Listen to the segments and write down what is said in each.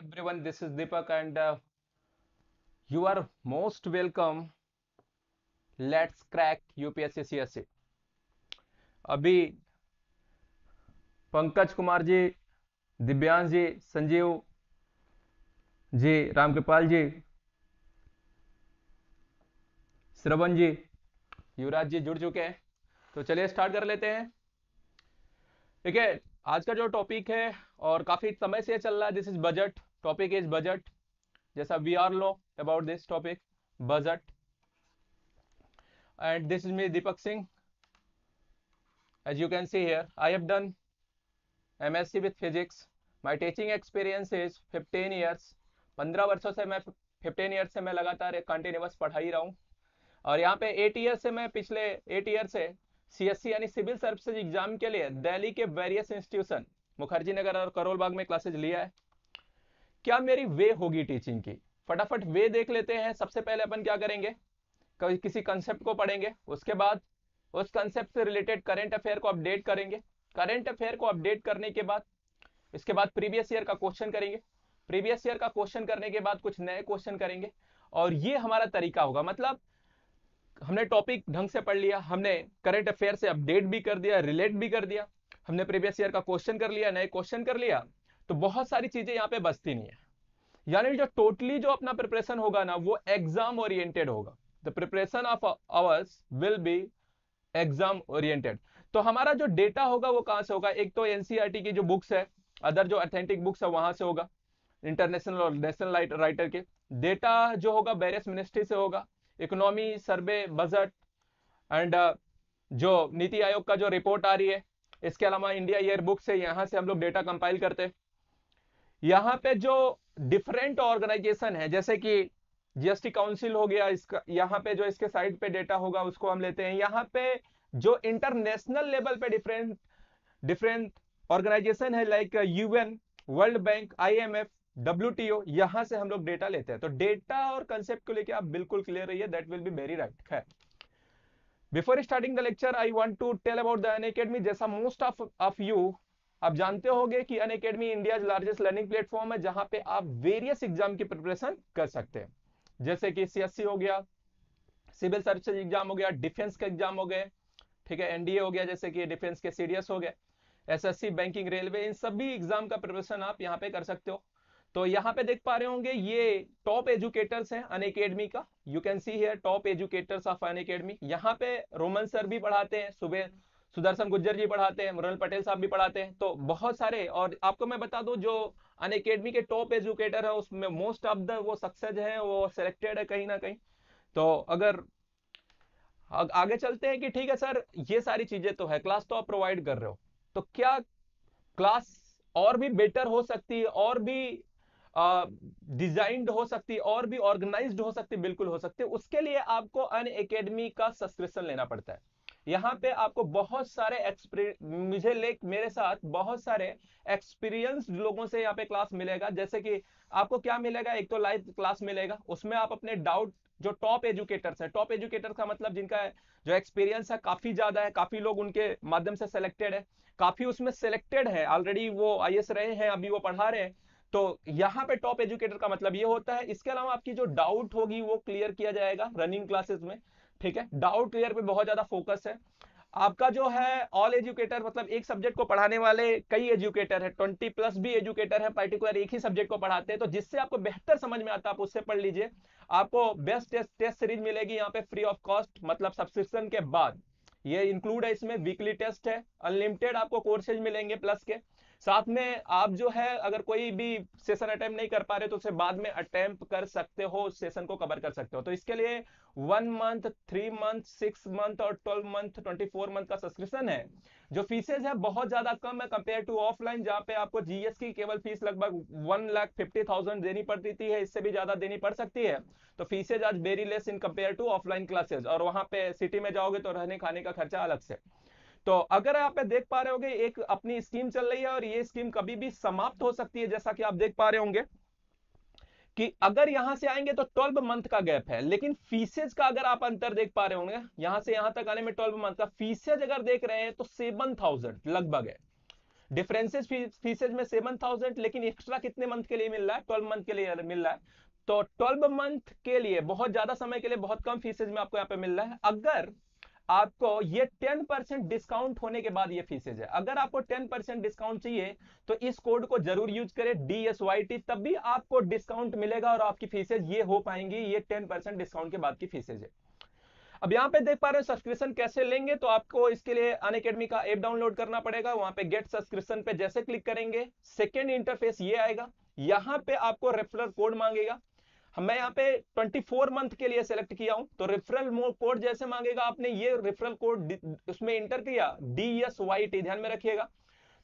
everyone, this is Deepak and uh, you are most welcome. Let's crack UPSC CSC. अभी पंकज कुमार जी दिव्यांश जी संजीव जी रामकृपाल जी श्रवण जी युवराज जी जुड़ चुके हैं तो चलिए स्टार्ट कर लेते हैं ठीक है आज का जो टॉपिक है और काफ़ी समय से चल रहा है। This is budget topic is budget जैसा we are low about this topic budget and this is me Deepak Singh as you can see here, i have done msc with physics. My teaching experience is 15 years. 15 वर्षों से मैं 15 year से मैं लगातार एक continuous पढ़ा ही रहा हूँ। और यहाँ पे 8 ईयर से मैं पिछले 8 ईयर से सीएससी यानी सिविल सर्विसेज़ एग्ज़ाम के लिए दिल्ली के वेरियस इंस्टीट्यूशन मुखर्जी नगर और करोल बाग में क्लासेज लिया है, क्या मेरी वे होगी टीचिंग की? फटाफट वे देख लेते हैं, सबसे पहले अपन क्या करेंगे? किसी कंसेप्ट को पढ़ेंगे, उसके बाद उस कंसेप्ट से रिलेटेड करंट अफेयर को अपडेट करेंगे। करंट अफेयर को अपडेट करने के बाद, इसके बाद प्रीवियस ईयर का क्वेश्चन करेंगे। प्रीवियस ईयर का क्वेश्चन करने के बाद कुछ नए क्वेश्चन करेंगे। और ये हमारा तरीका होगा। मतलब हमने टॉपिक ढंग से पढ़ लिया, हमने करंट अफेयर से अपडेट भी कर दिया रिलेट भी कर दिया। हमने प्रीवियस ईयर का क्वेश्चन कर लिया, नए क्वेश्चन कर लिया तो बहुत सारी चीज़ें यहाँ पे बचती नहीं है। यानी जो टोटली जो अपना प्रिपरेशन होगा ना, वो एग्ज़ाम ओरिएंटेड होगा। The preparation of ours will be exam oriented तो हमारा जो डेटा होगा, वो कहाँ से होगा? एक तो एनसीईआरटी e की जो बुक्स है अदर जो अथेंटिक बुक्स है, वहाँ से होगा। इंटरनेशनल और नेशनल राइटर के। डेटा जो होगा वेरियस मिनिस्ट्री से होगा। इकोनॉमी सर्वे बजट एंड जो नीति आयोग का जो रिपोर्ट आ रही है इसके अलावा इंडिया ईयर बुक से यहाँ से हम लोग डेटा कंपाइल करते हैं। यहाँ पे जो डिफरेंट ऑर्गेनाइजेशन है, जैसे कि जीएसटी काउंसिल हो गया, इसका, यहाँ पे जो इसके साइड पे डेटा होगा, उसको हम लेते हैं। यहाँ पे जो इंटरनेशनल लेवल पे डिफरेंट डिफरेंट ऑर्गेनाइजेशन है like UN World Bank IMF WTO यहाँ से हम लोग डेटा लेते हैं। तो डेटा और कंसेप्ट को लेके आप बिल्कुल क्लियर रहिए that will be very right खैर। Before starting the lecture I want to tell about the Unacademy जैसा मोस्ट ऑफ़ ऑफ़ यू आप जानते होंगे कि Unacademy India largest learning platform है, जहाँ पे आप वेरियस एग्ज़ाम की प्रिपरेशन कर सकते हैं। जैसे कि सीएससी हो गया सिविल सर्विस एग्ज़ाम हो गया डिफेंस के एग्ज़ाम हो गए, ठीक है एनडीए हो गया, जैसे कि डिफेंस के सीडीएस हो गए एसएससी बैंकिंग रेलवे इन सभी एग्ज़ाम का प्रिपरेशन आप यहाँ पे कर सकते हो। तो यहाँ पे देख पा रहे होंगे, ये टॉप एजुकेटर्स हैं अन अकेडमी का। You can see here top educators of Unacademy यहाँ पे रोमन सर भी पढ़ाते हैं सुबह सुदर्शन गुज्जर जी पढ़ाते हैं, मुरल पटेल साहब भी पढ़ाते हैं। तो बहुत सारे, और आपको मैं बता दूँ, जो अन अकेडमी के टॉप एजुकेटर है, उसमें मोस्ट ऑफ़ द वो सक्सेस है, वो सिलेक्टेड है कहीं ना कहीं। तो अगर आगे चलते हैं कि ठीक है सर, ये सारी चीज़ें तो है क्लास तो आप प्रोवाइड कर रहे हो। तो क्या क्लास और भी बेटर हो सकती है, और भी डिजाइंड हो सकती है और भी ऑर्गेनाइज्ड हो सकती है बिल्कुल हो सकती। है उसके लिए आपको अन अकेडमी का सब्सक्रिप्शन लेना पड़ता है। यहाँ पे आपको बहुत सारे मुझे ले मेरे साथ बहुत सारे एक्सपीरियंस लोगों से यहाँ पे क्लास मिलेगा। जैसे कि आपको क्या मिलेगा? एक तो लाइव क्लास मिलेगा। उसमें आप अपने डाउट, जो टॉप एजुकेटर्स है, टॉप एजुकेटर्स का मतलब जिनका जो एक्सपीरियंस है, काफ़ी ज़्यादा है, काफ़ी लोग उनके माध्यम से सिलेक्टेड है। काफ़ी उसमें सिलेक्टेड है। ऑलरेडी वो आई रहे हैं, अभी वो पढ़ा रहे हैं। तो यहाँ पे टॉप एजुकेटर का मतलब ये होता है, इसके अलावा आपकी जो डाउट होगी वो क्लियर किया जाएगा रनिंग क्लासेस में, ठीक है? डाउट क्लियर पे बहुत ज़्यादा फोकस है। आपका जो है ऑल एजुकेटर मतलब एक सब्जेक्ट को पढ़ाने वाले कई एजुकेटर है ट्वेंटी प्लस भी एजुकेटर है पर्टिकुलर एक ही सब्जेक्ट को पढ़ाते हैं तो जिससे आपको बेहतर समझ में आता है, आप उससे पढ़ लीजिए। आपको बेस्ट टेस्ट टेस्ट सीरीज़ मिलेगी यहाँ पे फ्री ऑफ़ कॉस्ट मतलब सब्सक्रिप्शन के बाद। ये इंक्लूड है इसमें वीकली टेस्ट है अनलिमिटेड आपको कोर्सेज मिलेंगे प्लस के। साथ में आप जो है, अगर कोई भी सेशन अटेम्प्ट नहीं कर पा रहे तो उसे बाद में अटेम्प्ट कर सकते हो उस सेशन को कवर कर सकते हो। तो इसके लिए one month three month six month और twelve month twenty four month का सब्सक्रिप्शन है। जो फीसेज है, बहुत ज़्यादा कम है कंपेयर टू ऑफलाइन जहाँ पे आपको जीएस की केवल फ़ीस लगभग वन लाख फिफ्टी थाउज़ेंड देनी पड़ती है, इससे भी ज़्यादा देनी पड़ सकती है। तो फीसेज आज very less in compare to offline classes और वहाँ पे सिटी में जाओगे तो रहने खाने का खर्चा अलग से। तो अगर आप देख पा रहे होंगे, एक अपनी स्कीम चल रही है और ये स्कीम कभी भी समाप्त हो सकती है, जैसा कि आप देख पा रहे होंगे कि अगर यहाँ से आएँगे तो 12 मंथ का गैप है, लेकिन फीसेज का अगर आप अंतर देख पा रहे होंगे, यहाँ से यहाँ तक आने में 12 मंथ का फीसेज अगर देख रहे हैं तो सेवन थाउज़ेंड लगभग है। डिफरेंसेस फीसेज में सेवन थाउज़ेंड, लेकिन एक्स्ट्रा कितने मंथ के लिए मिल रहा है? ट्वेल्व मंथ के लिए मिल रहा है। तो ट्वेल्व मंथ के लिए, बहुत ज़्यादा समय के लिए बहुत कम फीसेज में आपको यहाँ पे मिल रहा है। अगर आपको ये 10 परसेंट डिस्काउंट होने के बाद ये फीसेज है। अगर आपको 10 परसेंट डिस्काउंट चाहिए तो इस कोड को ज़रूर यूज़ करें डी एस वाई टी तब भी आपको डिस्काउंट मिलेगा और आपकी फीसेज ये हो पाएँगी, ये 10 परसेंट डिस्काउंट के बाद की फीसेज है। अब यहाँ पे देख पा रहे हैं सब्सक्रिप्शन कैसे लेंगे तो आपको इसके लिए अन अकेडमी का ऐप डाउनलोड करना पड़ेगा। वहाँ पे गेट सब्सक्रिप्शन पे जैसे क्लिक करेंगे सेकेंड इंटरफेस ये आएगा। यहाँ पे आपको रेफरल कोड मांगेगा। मैं यहाँ पे 24 मंथ के लिए सेलेक्ट किया हूँ तो रेफरल कोड जैसे मांगेगा आपने ये रेफरल कोड उसमें इंटर किया डी एस वाई टी ध्यान में रखिएगा।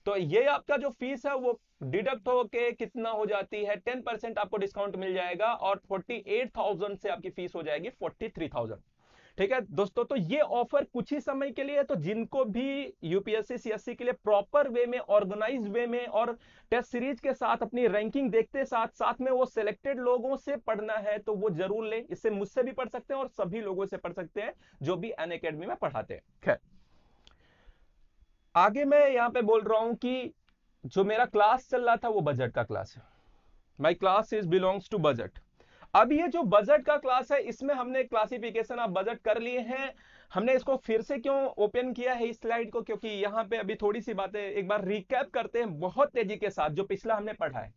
तो ये आपका जो फ़ीस है वो डिडक्ट होके कितना हो जाती है 10 परसेंट आपको डिस्काउंट मिल जाएगा और 48,000 से आपकी फ़ीस हो जाएगी 43,000 ठीक है दोस्तों तो ये ऑफ़र कुछ ही समय के लिए तो जिनको भी यूपीएससी सीएससी के लिए प्रॉपर वे में ऑर्गेनाइज वे में और टेस्ट सीरीज़ के साथ अपनी रैंकिंग देखते साथ साथ में वो सिलेक्टेड लोगों से पढ़ना है तो वो ज़रूर लें। इससे मुझसे भी पढ़ सकते हैं और सभी लोगों से पढ़ सकते हैं जो भी अन में पढ़ाते हैं। खैर, आगे मैं यहाँ पे बोल रहा हूँ कि जो मेरा क्लास चल रहा था, वो बजट का क्लास है। My class is belongs to budget अब ये जो बजट का क्लास है, इसमें हमने क्लासिफिकेशन ऑफ़ बजट कर लिए हैं। हमने इसको फिर से क्यों ओपन किया है इस स्लाइड को? क्योंकि यहाँ पे अभी थोड़ी सी बातें एक बार रिकैप करते हैं बहुत तेज़ी के साथ, जो पिछला हमने पढ़ा है।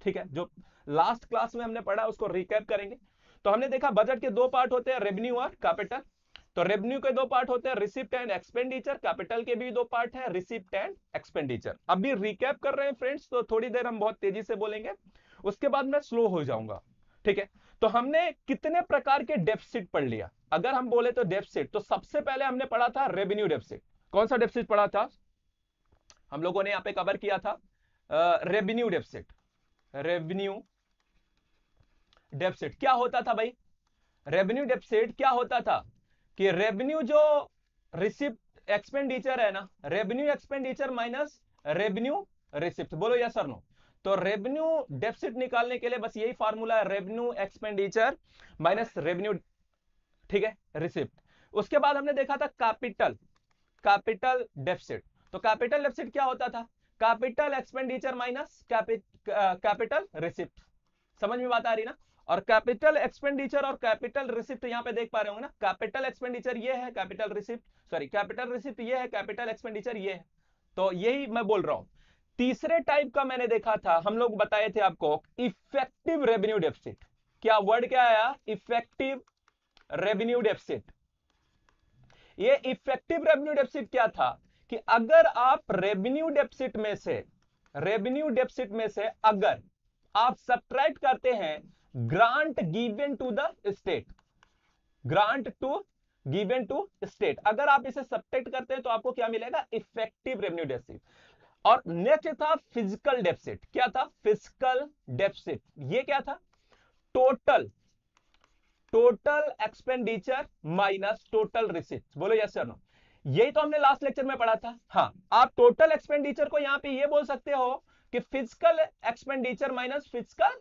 ठीक है? जो लास्ट क्लास में हमने पढ़ा, उसको रिकैप करेंगे। तो हमने देखा बजट के दो पार्ट होते हैं रेवेन्यू और कैपिटल तो रेवेन्यू के दो पार्ट होते हैं रिसिप्ट एंड एक्सपेंडिचर कैपिटल के भी दो पार्ट है रिसिप्ट एंड एक्सपेंडिचर अभी रिकैप कर रहे हैं फ्रेंड्स तो थोड़ी देर हम बहुत तेज़ी से बोलेंगे। उसके बाद मैं स्लो हो जाऊँगा। ठीक है? तो हमने कितने प्रकार के डेफिसिट पढ़ लिया? अगर हम बोले तो डेफिसिट तो सबसे पहले हमने पढ़ा था रेवेन्यू डेफिसिट कौन सा डेफिसिट पढ़ा था? हम लोगों ने यहाँ पे कवर किया था रेवेन्यू डेफिसिट रेवेन्यू डेफिसिट क्या होता था भाई? रेवेन्यू डेफिसिट क्या होता था? कि रेवेन्यू जो रिसिप्ट एक्सपेंडिचर है ना revenue expenditure minus revenue receipt बोलो या सर नो तो रेवेन्यू डेफिसिट निकालने के लिए बस यही फार्मूला है रेवेन्यू एक्सपेंडिचर माइनस रेवेन्यू ठीक है रिसिप्ट उसके बाद हमने देखा था कैपिटल कैपिटल डेफिसिट तो कैपिटल डेफिसिट क्या होता था? Capital expenditure minus capital receipt समझ में बात आ रही ना? और कैपिटल एक्सपेंडिचर और कैपिटल रिसिप्ट यहाँ पे देख पा रहे होंगे ना? कैपिटल एक्सपेंडिचर ये है capital receipt sorry capital receipt ये है कैपिटल एक्सपेंडिचर ये है. तो यही मैं बोल रहा हूँ। तीसरे टाइप का मैंने देखा था, हम लोग बताए थे आपको इफ़ेक्टिव रेवेन्यू डेफिसिट क्या वर्ड क्या आया? इफ़ेक्टिव रेवेन्यू डेफिसिट ये इफ़ेक्टिव रेवेन्यू डेफिसिट क्या था? कि अगर आप रेवेन्यू डेफिसिट में से रेवेन्यू डेफिसिट में से अगर आप सब्ट्रैक्ट करते हैं grant given to the state grant to given to state अगर आप इसे सब्ट्रैक्ट करते हैं तो आपको क्या मिलेगा? इफ़ेक्टिव रेवेन्यू डेफिसिट और नेक्स्ट था फ़िज़िकल डेफिसिट क्या था? फ़िज़िकल डेफिसिट ये क्या था? Total total expenditure minus total receipt बोलो यस नो यही तो हमने लास्ट लेक्चर में पढ़ा था। हाँ आप टोटल एक्सपेंडिचर को यहाँ पे ये बोल सकते हो कि physical expenditure minus physical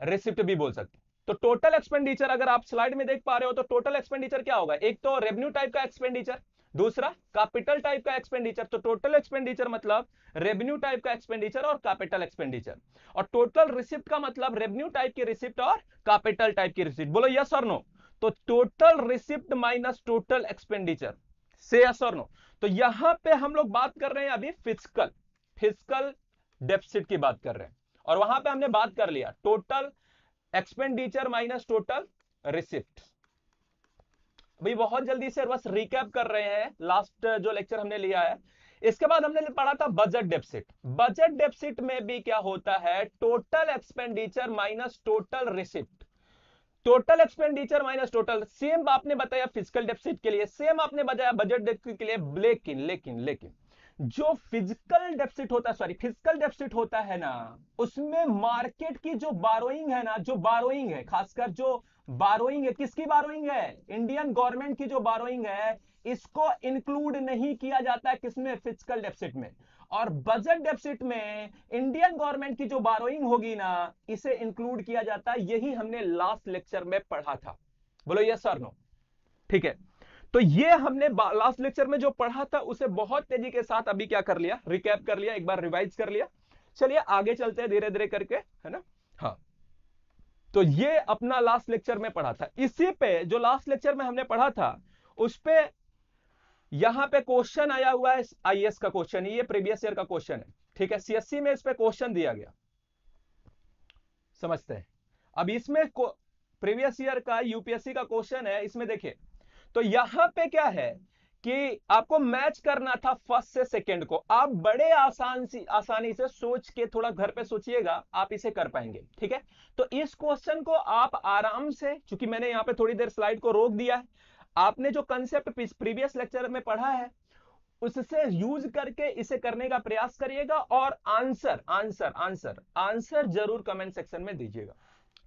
receipt भी बोल सकते तो टोटल एक्सपेंडिचर अगर आप स्लाइड में देख पा रहे हो तो टोटल एक्सपेंडिचर क्या होगा? एक तो रेवेन्यू टाइप का एक्सपेंडिचर दूसरा कैपिटल टाइप का एक्सपेंडिचर तो टोटल एक्सपेंडिचर मतलब रेवेन्यू टाइप का एक्सपेंडिचर और कैपिटल एक्सपेंडिचर और टोटल रिसिप्ट का मतलब रेवेन्यू टाइप की रिसिप्ट और कैपिटल टाइप की रिसिप्ट बोलो यस और नो तो total receipt minus total expenditure से यस और नो तो यहाँ पे हम लोग बात कर रहे हैं अभी फ़िज़िकल फ़िज़िकल डेफिसिट की बात कर रहे हैं। और वहाँ पे हमने बात कर लिया total expenditure minus total receipt भाई बहुत जल्दी से बस रिकैप कर रहे हैं। लास्ट जो लेक्चर हमने लिया है। इसके बाद हमने पढ़ा था बजट डेफिसिट बजट डेफिसिट में भी क्या होता है? Total expenditure minus total receipt total expenditure minus total same आपने बताया फ़िज़िकल डेफिसिट के लिए सेम आपने बताया बजट डेफिसिट के लिए, लेकिन लेकिन लेकिन, जो फ़िज़िकल डेफिसिट होता है सॉरी फ़िज़िकल डेफिसिट होता है ना, उसमें मार्केट की जो बारोइंग है ना, जो बारोइंग है, खासकर जो बारोइंग है। किसकी बारोइंग है? इंडियन गवर्नमेंट की जो बारोइंग है, इसको इंक्लूड नहीं किया जाता है किसमें? फ़िज़िकल डेफिसिट में। और बजट डेफिसिट में इंडियन गवर्नमेंट की जो बारोइंग होगी ना, इसे इंक्लूड किया जाता। है यही हमने लास्ट लेक्चर में पढ़ा था। बोलो यस सर नो ठीक है। तो ये हमने लास्ट लेक्चर में जो पढ़ा था, उसे बहुत तेज़ी के साथ अभी क्या कर लिया? रिकैप कर लिया, एक बार रिवाइज कर लिया। चलिए आगे चलते हैं धीरे धीरे करके, है ना? हाँ। तो ये अपना लास्ट लेक्चर में पढ़ा था। इसी पे जो लास्ट लेक्चर में हमने पढ़ा था, उस पे यहाँ पे क्वेश्चन आया हुआ है आईएएस का क्वेश्चन ये प्रीवियस ईयर का क्वेश्चन है। ठीक है सीएससी में इस पे क्वेश्चन दिया गया। समझते हैं? अब इसमें प्रीवियस ईयर का यूपीएससी का क्वेश्चन है, इसमें देखिए तो यहाँ पे क्या है? कि आपको मैच करना था फ़र्स्ट से सेकंड को। आप बड़े आसान सी, आसानी से सोच के थोड़ा घर पे सोचिएगा, आप इसे कर पाएँगे, ठीक है? तो इस क्वेश्चन को आप आराम से क्योंकि मैंने यहाँ पे थोड़ी देर स्लाइड को रोक दिया है, आपने जो कंसेप्ट प्रीवियस लेक्चर में पढ़ा है, उससे यूज़ करके इसे करने का प्रयास करिएगा और आंसर आंसर आंसर आंसर ज़रूर कमेंट सेक्शन में दीजिएगा,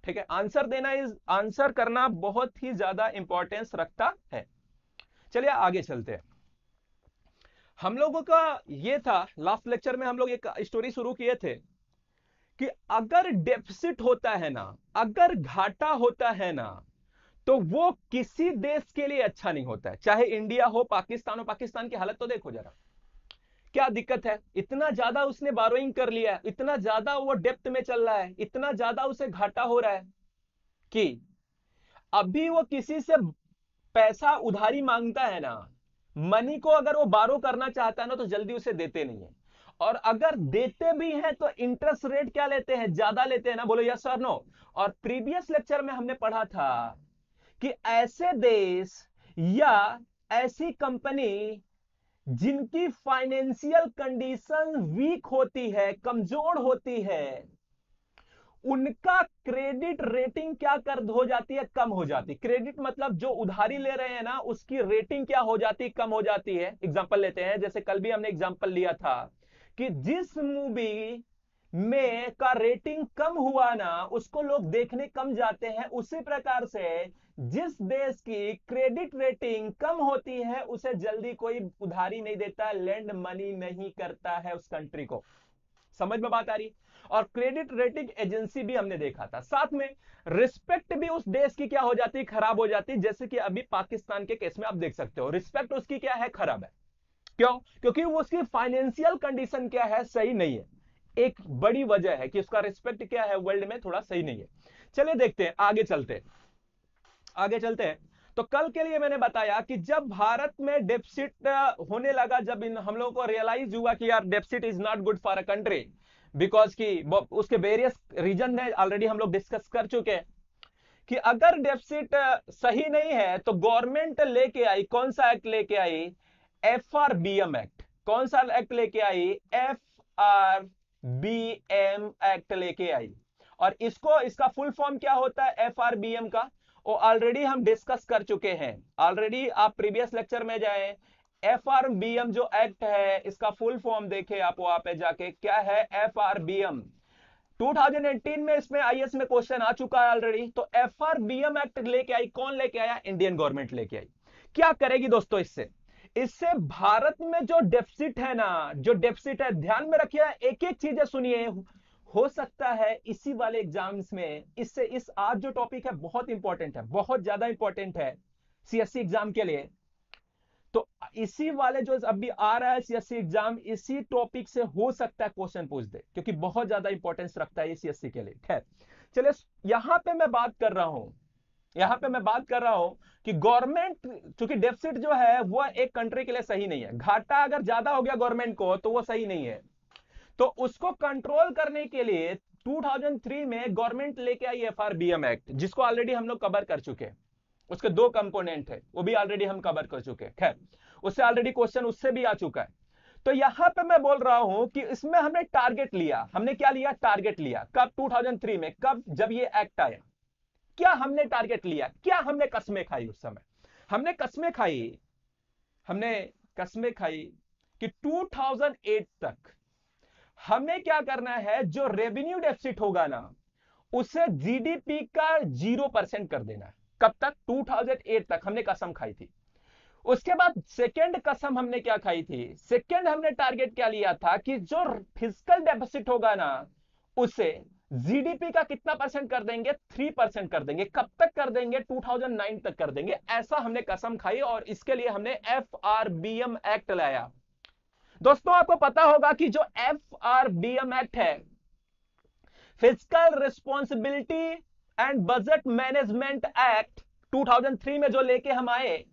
ठीक है? आंसर देना इज़ आंसर करना बहुत ही ज़्यादा इंपॉर्टेंस रखता है। चलिए आगे चलते हैं। हम लोगों का ये था लास्ट लेक्चर में हम लोग एक स्टोरी शुरू किए थे कि अगर डेफिसिट होता है ना, अगर घाटा होता है ना तो वो किसी देश के लिए अच्छा नहीं होता है। चाहे इंडिया हो पाकिस्तान हो पाकिस्तान की हालत तो देखो जरा। क्या दिक्कत है? इतना ज़्यादा उसने बारोइंग कर लिया इतना ज़्यादा वो डेप्थ में चल रहा है, इतना ज़्यादा उसे घाटा हो रहा है कि अभी वो किसी से पैसा उधारी माँगता है ना मनी को अगर वो बारो करना चाहता है ना तो जल्दी उसे देते नहीं है। और अगर देते भी हैं तो इंटरेस्ट रेट क्या लेते हैं? ज़्यादा लेते हैं ना? बोलो यस सर नो और प्रीवियस लेक्चर में हमने पढ़ा था कि ऐसे देश या ऐसी कंपनी जिनकी फाइनेंशियल कंडीशन वीक होती है, कमज़ोर होती है उनका क्रेडिट रेटिंग क्या कर हो जाती है? कम हो जाती है। क्रेडिट मतलब जो उधारी ले रहे हैं ना, उसकी रेटिंग क्या हो जाती है? कम हो जाती है। एग्जांपल लेते हैं। जैसे कल भी हमने एग्जांपल लिया था कि जिस मूवी में का रेटिंग कम हुआ ना, उसको लोग देखने कम जाते हैं। उसी प्रकार से जिस देश की क्रेडिट रेटिंग कम होती है, उसे जल्दी कोई उधारी नहीं देता लैंड मनी नहीं करता है उस कंट्री को। समझ में बात आ रही? और क्रेडिट रेटिंग एजेंसी भी हमने देखा था। साथ में रिस्पेक्ट भी उस देश की क्या हो जाती है खराब हो जाती है जैसे कि अभी पाकिस्तान के केस में आप देख सकते हो। रिस्पेक्ट उसकी क्या है? खराब है। क्यों? क्योंकि उसकी फाइनेंशियल कंडीशन क्या है? सही नहीं है। एक बड़ी वजह है कि उसका रिस्पेक्ट क्या है वर्ल्ड में थोड़ा सही नहीं है। चलिए देखते हैं, आगे चलते हैं। आगे चलते हैं। तो कल के लिए मैंने बताया कि जब भारत में डेफिसिट होने लगा, जब इन हम लोगों को रियलाइज़ हुआ कि यार deficit is not good for a country because की उसके वेरियस रीजन है ऑलरेडी हम लोग डिस्कस कर चुके हैं कि अगर डेफिसिट सही नहीं है तो गवर्नमेंट लेके आई, कौन सा एक्ट लेके आई? F R B M act कौन सा एक्ट लेके आई? F R B M act लेके आई। और इसको, इसका फुल फॉर्म क्या होता है? एफ़ आर बी एम का। वो ऑलरेडी हम डिस्कस कर चुके हैं। ऑलरेडी आप प्रीवियस लेक्चर में जाए एफ़ आर बी एम जो एक्ट है, इसका फुल फॉर्म देखे आप वहाँ पे जाके, क्या है एफ़ आर बी एम 2018 में इसमें आईएस में क्वेश्चन आ चुका है ऑलरेडी तो F R B M act लेके आई, कौन लेके आया? इंडियन गवर्नमेंट लेके आई। क्या करेगी दोस्तों इससे? इससे भारत में जो डेफिसिट है ना, जो डेफिसिट है, ध्यान में रखिए एक एक चीज़ें सुनिए। हो सकता है इसी वाले एग्ज़ाम्स में, इससे इस आज जो टॉपिक है, बहुत इंपॉर्टेंट है, बहुत ज़्यादा इंपॉर्टेंट है सीएससी एग्ज़ाम के लिए। तो इसी वाले जो अभी आ रहा है सीएससी एग्ज़ाम इसी टॉपिक से हो सकता है क्वेश्चन पूछ दे, क्योंकि बहुत ज़्यादा इंपॉर्टेंस रखता है सीएससी के लिए, खैर। चलिए, यहाँ पे मैं बात कर रहा हूँ, यहाँ पे मैं बात कर रहा हूँ कि गवर्नमेंट चूँकि डेफिसिट जो है वो एक कंट्री के लिए सही नहीं है। घाटा अगर ज़्यादा हो गया गवर्नमेंट को तो वो सही नहीं है। तो उसको कंट्रोल करने के लिए 2003 में गवर्नमेंट लेके आई एफ़ एक्ट जिसको ऑलरेडी हम लोग कवर कर चुके हैं। उसके दो कंपोनेंट है, वो भी ऑलरेडी हम कवर कर चुके हैं। खैर, उससे ऑलरेडी क्वेश्चन उससे भी आ चुका है। तो यहाँ पे मैं बोल रहा हूँ कि इसमें हमने टारगेट लिया। हमने क्या लिया? टारगेट लिया। कब? 2003 में। कब? जब ये एक्ट आया। क्या हमने टारगेट लिया? क्या हमने कस्में खाई उस समय? हमने कस्में खाई, हमने कस्में खाई कि 2008 तक हमें क्या करना है? जो रेवेन्यू डेफिसिट होगा ना, उसे जीडीपी का ज़ीरो परसेंट कर देना है। कब तक? 2008 तक हमने कसम खाई थी। उसके बाद सेकेंड कसम हमने क्या खाई थी? सेकेंड हमने टारगेट क्या लिया था कि जो फ़िज़िकल डेफिसिट होगा ना, उसे जीडीपी का कितना परसेंट कर देंगे? थ्री परसेंट कर देंगे। कब तक कर देंगे? 2009 तक कर देंगे। ऐसा हमने कसम खाई और इसके लिए हमने F R B M act लाया। दोस्तों, आपको पता होगा कि जो F R B M act है physical responsibility and budget management act 2003 में जो लेके हम आए,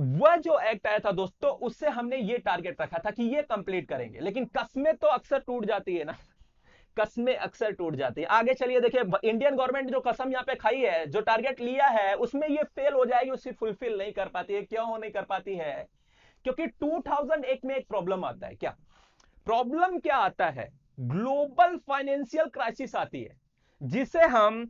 वह जो एक्ट आया था दोस्तों, उससे हमने ये टारगेट रखा था कि ये कंप्लीट करेंगे। लेकिन कस्में तो अक्सर टूट जाती है ना। कस्में अक्सर टूट जाती है। आगे चलिए, देखिए इंडियन गवर्नमेंट जो कसम यहाँ पे खाई है, जो टारगेट लिया है, उसमें ये फेल हो जाएगी उसे फुलफिल नहीं कर पाती है। क्यों नहीं कर पाती है? क्योंकि 2001 में एक प्रॉब्लम आता है। क्या? प्रॉब्लम क्या आता है? ग्लोबल फाइनेंशियल क्राइसिस आती है। जिसे हम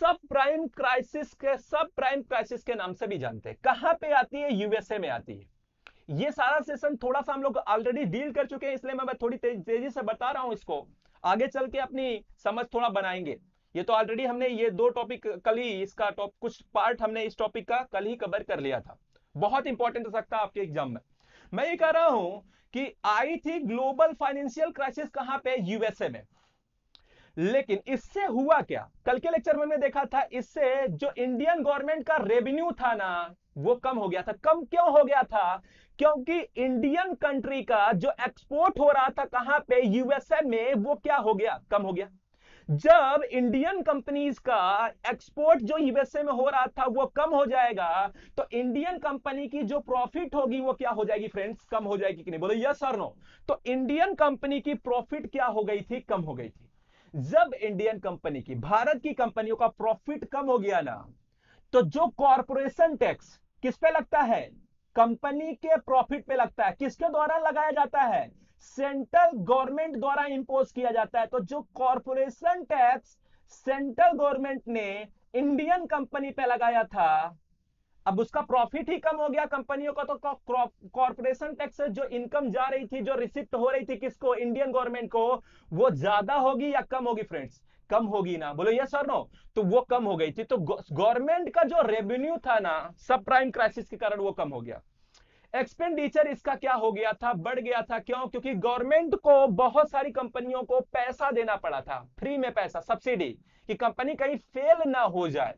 सब प्राइम क्राइसिस के सब प्राइम क्राइसिस के नाम से भी जानते हैं। कहाँ पे आती है? यूएसए में आती है। ये सारा सेशन थोड़ा सा हम लोग ऑलरेडी डील कर चुके हैं इसलिए मैं थोड़ी तेज, से बता रहा हूँ इसको। आगे चल के अपनी समझ थोड़ा बनाएँगे। ये तो ऑलरेडी हमने ये दो टॉपिक कल ही इसका टॉप कुछ पार्ट हमने इस टॉपिक का कल ही कवर कर लिया था। बहुत इंपॉर्टेंट हो सकता है आपके एग्ज़ाम में। मैं ये कह रहा हूँ कि आई थी ग्लोबल फाइनेंशियल क्राइसिस कहाँ पे यूएसए में। लेकिन इससे हुआ क्या? कल के लेक्चर में देखा था, इससे जो इंडियन गवर्नमेंट का रेवेन्यू था ना, वो कम हो गया था। कम क्यों हो गया था? क्योंकि इंडियन कंट्री का जो एक्सपोर्ट हो रहा था कहाँ पे? यूएसए में, वो क्या हो गया? कम हो गया। जब इंडियन कंपनीज़ का एक्सपोर्ट जो यूएसए में हो रहा था, वो कम हो जाएगा तो इंडियन कंपनी की जो प्रॉफिट होगी, वो क्या हो जाएगी फ्रेंड्स कम हो जाएगी कि नहीं? बोलो यस और नो तो इंडियन कंपनी की प्रॉफिट क्या हो गई थी? कम हो गई थी। जब इंडियन कंपनी की, भारत की कंपनियों का प्रॉफिट कम हो गया ना तो जो कॉरपोरेशन टैक्स किस पे लगता है? कंपनी के प्रॉफिट पे लगता है। किसके द्वारा लगाया जाता है? सेंट्रल गवर्नमेंट द्वारा इंपोज किया जाता है। तो जो कॉरपोरेशन टैक्स सेंट्रल गवर्नमेंट ने इंडियन कंपनी पे लगाया था अब उसका प्रॉफिट ही कम हो गया कंपनियों का तो कॉरपोरेशन टैक्स जो इनकम जा रही थी, जो रिसिप्ट हो रही थी किसको? इंडियन गवर्नमेंट को। वो ज़्यादा होगी या कम होगी फ्रेंड्स कम होगी ना। बोलो यस और नो तो वो कम हो गई थी। तो गवर्नमेंट का जो रेवेन्यू था ना सब प्राइम क्राइसिस के कारण वो कम हो गया। एक्सपेंडिचर इसका क्या हो गया था? बढ़ गया था। क्यों? क्योंकि गवर्नमेंट को बहुत सारी कंपनियों को पैसा देना पड़ा था। फ्री में पैसा सब्सिडी कि कंपनी कहीं फेल ना हो जाए।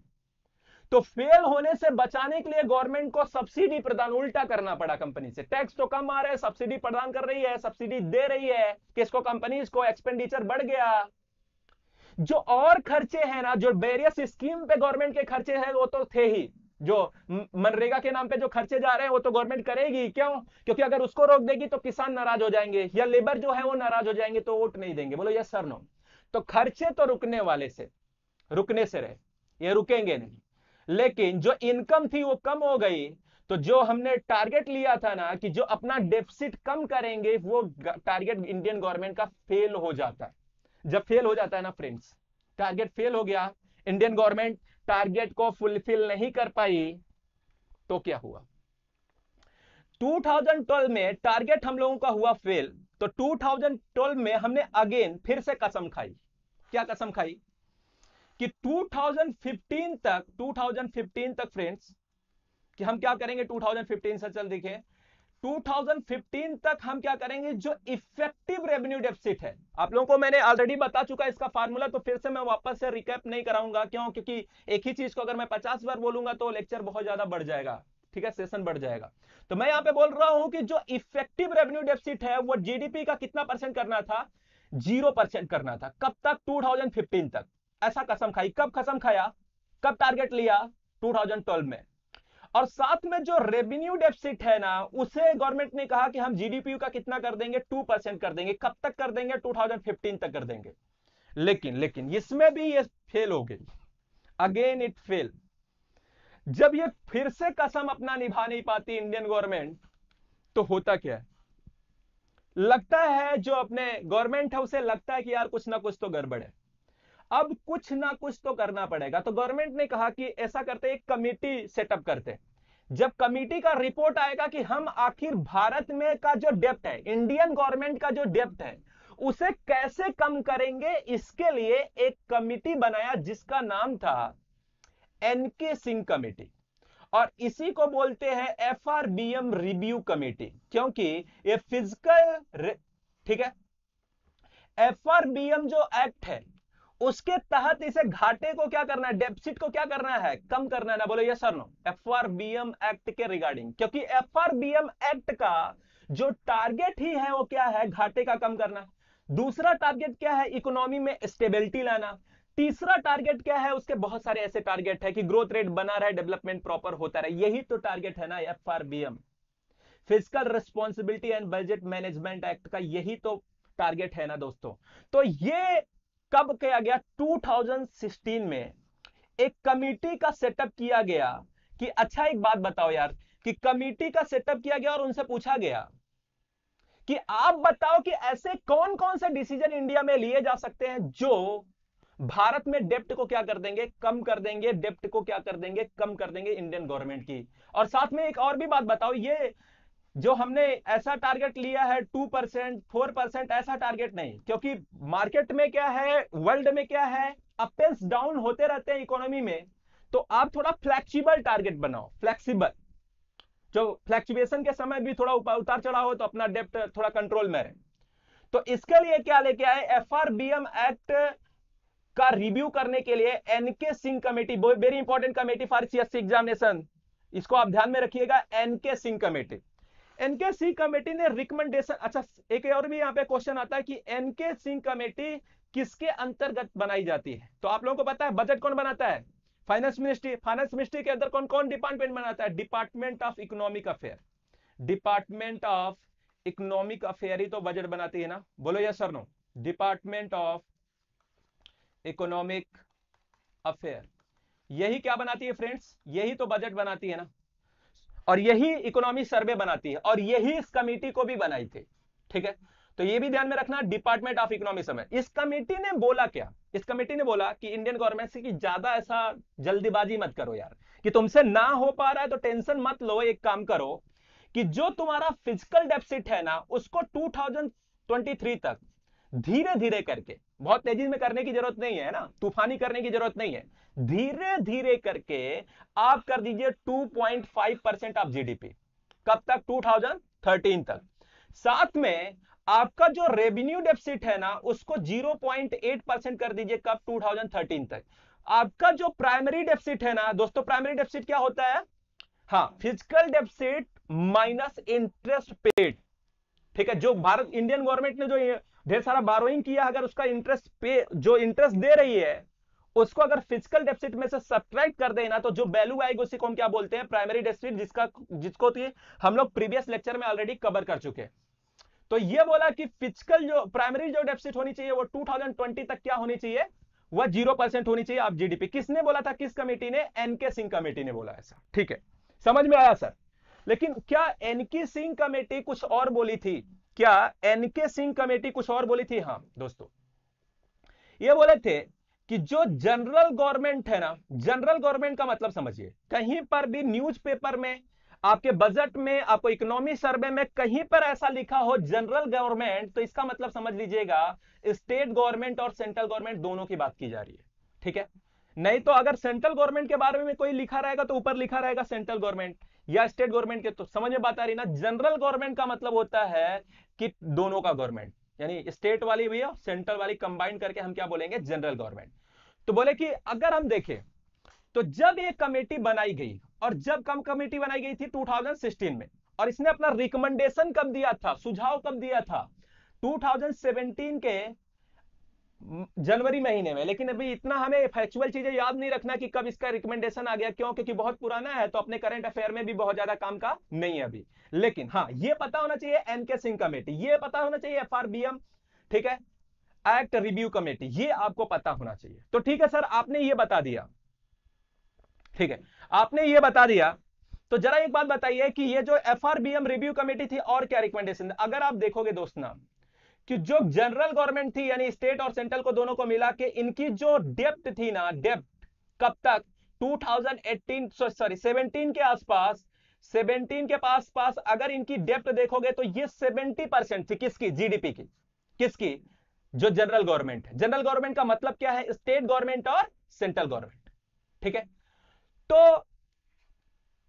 तो फेल होने से बचाने के लिए गवर्नमेंट को सब्सिडी प्रदान, उल्टा करना पड़ा कंपनी से। टैक्स तो कम आ रहा है सब्सिडी प्रदान कर रही है सब्सिडी दे रही है। किसको? कंपनीज़ को। एक्सपेंडिचर बढ़ गया। जो और खर्चे हैं ना, जो वेरियस स्कीम पे गवर्नमेंट के खर्चे हैं, वो तो थे ही। जो मनरेगा के नाम पे जो खर्चे जा रहे हैं, वो तो गवर्नमेंट करेगी। क्यों? क्योंकि अगर उसको रोक देगी तो किसान नाराज़ हो जाएँगे। या लेबर जो है, वो नाराज़ हो जाएँगे तो वोट नहीं देंगे। बोलो यस सर नो तो खर्चे तो रुकने वाले से, रुकने से रहे। ये रुकेंगे नहीं। लेकिन जो इनकम थी वो कम हो गई। तो जो हमने टारगेट लिया था ना कि जो अपना डेफिसिट कम करेंगे, वो टारगेट इंडियन गवर्नमेंट का फेल हो जाता है। जब फेल हो जाता है ना फ्रेंड्स, टारगेट फेल हो गया, इंडियन गवर्नमेंट टारगेट को फुलफिल नहीं कर पाई तो क्या हुआ? 2012 में टारगेट हम लोगों का हुआ फेल। तो 2012 में हमने अगेन फिर से कसम खाई। क्या कसम खाई? कि 2015 तक 2015 तक फ्रेंड्स कि हम क्या करेंगे 2015 से चल देखें। 2015 तक हम क्या करेंगे जो इफ़ेक्टिव रेवेन्यू डेफिसिट है। आप लोगों को मैंने ऑलरेडी बता चुका है इसका फार्मूला तो फिर से मैं वापस से रिकैप नहीं कराऊँगा। क्यों? क्योंकि एक ही चीज़ को अगर मैं 50 बार बोलूँगा तो लेक्चर बहुत ज़्यादा बढ़ जाएगा। ठीक है? सेशन बढ़ जाएगा। तो मैं यहाँ पे बोल रहा हूँ कि जो इफ़ेक्टिव रेवेन्यू डेफिसिट है, वो जीडीपी का कितना परसेंट करना था? ज़ीरो परसेंट करना था। कब तक? टू तक। ऐसा कसम खाई। कब कसम खाया? कब टारगेट लिया? टू में। और साथ में जो रेवेन्यू डेफिसिट है ना, उसे गवर्नमेंट ने कहा कि हम जीडीपी का कितना कर देंगे? टू परसेंट कर देंगे। कब तक कर देंगे? 2015 तक कर देंगे। लेकिन लेकिन, इसमें भी ये फेल हो गई। अगेन इट फेल जब ये फिर से कसम अपना निभा नहीं पाती इंडियन गवर्नमेंट तो होता क्या है? लगता है जो अपने गवर्नमेंट है, उसे लगता है कि यार कुछ ना कुछ तो गड़बड़ है। अब कुछ ना कुछ तो करना पड़ेगा। तो गवर्नमेंट ने कहा कि ऐसा करते, एक कमिटी सेटअप करते। जब कमिटी का रिपोर्ट आएगा कि हम आखिर भारत में का जो डेप्ट है इंडियन गवर्नमेंट का जो डेप्ट है, उसे कैसे कम करेंगे, इसके लिए एक कमिटी बनाया जिसका नाम था एनके सिंह कमेटी और इसी को बोलते हैं F R B M review committee क्योंकि ये फ़िज़िकल ठीक है? एफ़ आर बी एम जो एक्ट है उसके तहत इसे घाटे को क्या करना है? डेफिसिट को क्या करना है? कम करना है। ना बोलो yes sir no F act के रिगार्डिंग क्योंकि F R B M act का जो टारगेट ही है, वो क्या है? घाटे का कम करना। दूसरा टारगेट क्या है? इकोनॉमी में स्टेबिलिटी लाना। तीसरा टारगेट क्या है? उसके बहुत सारे ऐसे टारगेट है कि ग्रोथ रेट बना रहे डेवलपमेंट प्रॉपर होता रहे। यही तो टारगेट है ना F physical responsibility and budget management act का यही तो टारगेट है ना दोस्तों। तो ये कब किया गया? 2016 में। एक कमिटी का सेटअप किया गया कि अच्छा एक बात बताओ यार, कि कमिटी का सेटअप किया गया और उनसे पूछा गया कि आप बताओ कि ऐसे कौन कौन से डिसीज़न इंडिया में लिए जा सकते हैं जो भारत में डेप्ट को क्या कर देंगे? कम कर देंगे डेप्ट को क्या कर देंगे? कम कर देंगे इंडियन गवर्नमेंट की। और साथ में एक और भी बात बताओ, ये जो हमने ऐसा टारगेट लिया है टू परसेंट फोर परसेंट ऐसा टारगेट नहीं। क्योंकि मार्केट में क्या है वर्ल्ड में क्या है अप डाउन होते रहते हैं इकोनॉमी में तो आप थोड़ा फ्लेक्सिबल टारगेट बनाओ फ्लेक्सिबल जो फ्लैक्चुएशन के समय भी थोड़ा उतार चढ़ा हो तो अपना डेप्ट थोड़ा कंट्रोल में रहे। तो इसके लिए क्या लेके आए F R B M act का रिव्यू करने के लिए N K Singh committee very important committee for CSC examination इसको आप ध्यान में रखिएगा N K Singh committee N K Singh committee ने रिकमेंडेशन अच्छा एक और भी यहाँ पे क्वेश्चन आता है कि एनके सिंह कमेटी किसके अंतर्गत बनाई जाती है? तो आप लोगों को पता है बजट कौन बनाता है? फाइनेंस मिनिस्ट्री फाइनेंस मिनिस्ट्री के अंदर कौन कौन डिपार्टमेंट बनाता है? Department of economic affair department of economic affair ही तो बजट बनाती है ना? बोलो yes sir no department of economic affair यही क्या बनाती है फ्रेंड्स यही तो बजट बनाती है ना? और यही इकोनॉमी सर्वे बनाती है, और यही इस कमेटी को भी बनाई थी, ठीक है? तो ये भी ध्यान में रखना डिपार्टमेंट ऑफ़ इकोनॉमी समय इस कमेटी ने बोला क्या? इस कमेटी ने बोला कि इंडियन गवर्नमेंट से कि ज़्यादा ऐसा जल्दीबाजी मत करो यार, कि तुमसे ना हो पा रहा है तो टेंशन मत लो, एक काम करो, कि जो तुम्हारा फ़िज़िकल डेफिसिट है ना, उसको 2023 तक धीरे धीरे करके। बहुत तेज़ी में करने की ज़रूरत नहीं है ना? तूफानी करने की ज़रूरत नहीं है। धीरे धीरे करके आप कर दीजिए 2.5 परसेंट ऑफ़ जीडीपी कब तक? 2013 तक। साथ में आपका जो रेवेन्यू डेफिसिट है ना, उसको 0.8 परसेंट कर दीजिए कब? 2013 तक। आपका जो प्राइमरी डेफिसिट है ना, दोस्तों प्राइमरी डेफिसिट क्या होता है? हाँ physical deficit minus interest paid ठीक है, जो भारत इंडियन गवर्नमेंट ने जो ढेर सारा बारोइंग किया, अगर उसका इंटरेस्ट पे, जो इंटरेस्ट दे रही है, उसको अगर फ़िज़िकल डेफिसिट में से सब्ट्रैक्ट कर देना तो जो वैल्यू आएगी उसी को हम क्या बोलते हैं? प्राइमरी डेफिसिट जिसका, जिसको हम लोग प्रीवियस लेक्चर में ऑलरेडी कवर कर चुके तो ये बोला कि फ़िज़िकल जो प्राइमरी जो डेफिसिट होनी चाहिए, वो 2020 तक क्या होनी चाहिए? वह ज़ीरो परसेंट होनी चाहिए आप जीडीपी किसने बोला था? किस कमेटी ने? एनके सिंह कमेटी ने बोला ऐसा ठीक है। समझ में आया सर लेकिन क्या एनके सिंह कमेटी कुछ और बोली थी? क्या एनके सिंह कमेटी कुछ और बोली थी? हाँ दोस्तों। ये बोले थे कि जो जनरल गवर्नमेंट है ना, जनरल गवर्नमेंट का मतलब समझिए, कहीं पर भी न्यूज़पेपर में, आपके बजट में, आपको इकोनॉमी सर्वे में कहीं पर ऐसा लिखा हो जनरल गवर्नमेंट तो इसका मतलब समझ लीजिएगा, स्टेट गवर्नमेंट और सेंट्रल गवर्नमेंट दोनों की बात की जा रही है, ठीक है? नहीं तो अगर सेंट्रल गवर्नमेंट के बारे में कोई लिखा रहेगा तो ऊपर लिखा रहेगा सेंट्रल गवर्नमेंट, या स्टेट गवर्नमेंट के तो समझ में बात आ रही ना, जनरल गवर्नमेंट का मतलब होता है कि दोनों का गवर्नमेंट यानी स्टेट वाली भी और सेंट्रल वाली कंबाइन करके हम क्या बोलेंगे? जनरल गवर्नमेंट तो बोले कि अगर हम देखें तो जब ये कमेटी बनाई गई, और जब कम कमेटी बनाई गई थी 2016 में, और इसने अपना रिकमेंडेशन कब दिया था, सुझाव कब दिया था? 2017 के जनवरी महीने में। लेकिन अभी इतना हमें फैक्चुअल चीज़ें याद नहीं रखना कि कब इसका रिकमेंडेशन आ गया, क्यों? क्योंकि बहुत पुराना है तो अपने करंट अफेयर में भी बहुत ज़्यादा काम का नहीं है अभी। लेकिन हाँ ये पता होना चाहिए एनके सिंह कमेटी, ये पता होना चाहिए एफआरबीएम ठीक है? एक्ट रिव्यू कमेटी ये आपको पता होना चाहिए। तो ठीक है सर, आपने ये बता दिया। ठीक है, आपने ये बता दिया। तो जरा एक बात बताइए कि ये जो एफ़ रिव्यू कमेटी थी और क्या रिकमेंडेशन अगर आप देखोगे दोस्त नाम कि जो जनरल गवर्नमेंट थी, यानी स्टेट और सेंट्रल को दोनों को मिला के इनकी जो डेप्ट थी ना डेप्ट कब तक? 2018 सॉरी 17 के आसपास 17 के पास पास अगर इनकी डेप्ट देखोगे तो ये 70 परसेंट थी किसकी? जीडीपी की। किसकी? जो जनरल गवर्नमेंट है। जनरल गवर्नमेंट का मतलब क्या है? स्टेट गवर्नमेंट और सेंट्रल गवर्नमेंट ठीक है? तो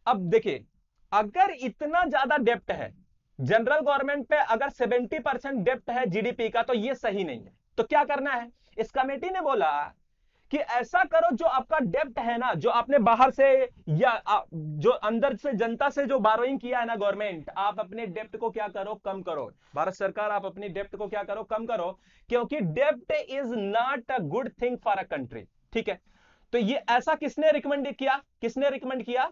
अब देखिए, अगर इतना ज़्यादा डेप्ट है जनरल गवर्नमेंट पे अगर 70 परसेंट डेप्ट है जीडीपी का तो ये सही नहीं है। तो क्या करना है? इस कमेटी ने बोला कि ऐसा करो, जो आपका डेप्ट है ना, जो आपने बाहर से या जो अंदर से जनता से जो बारोइंग किया है ना गवर्नमेंट, आप अपने डेप्ट को क्या करो? कम करो। भारत सरकार, आप अपनी डेप्ट को क्या करो? कम करो, क्योंकि डेप्ट is not a good thing for a country ठीक है? तो ये ऐसा किसने रिकमेंड किया? किसने रिकमेंड किया?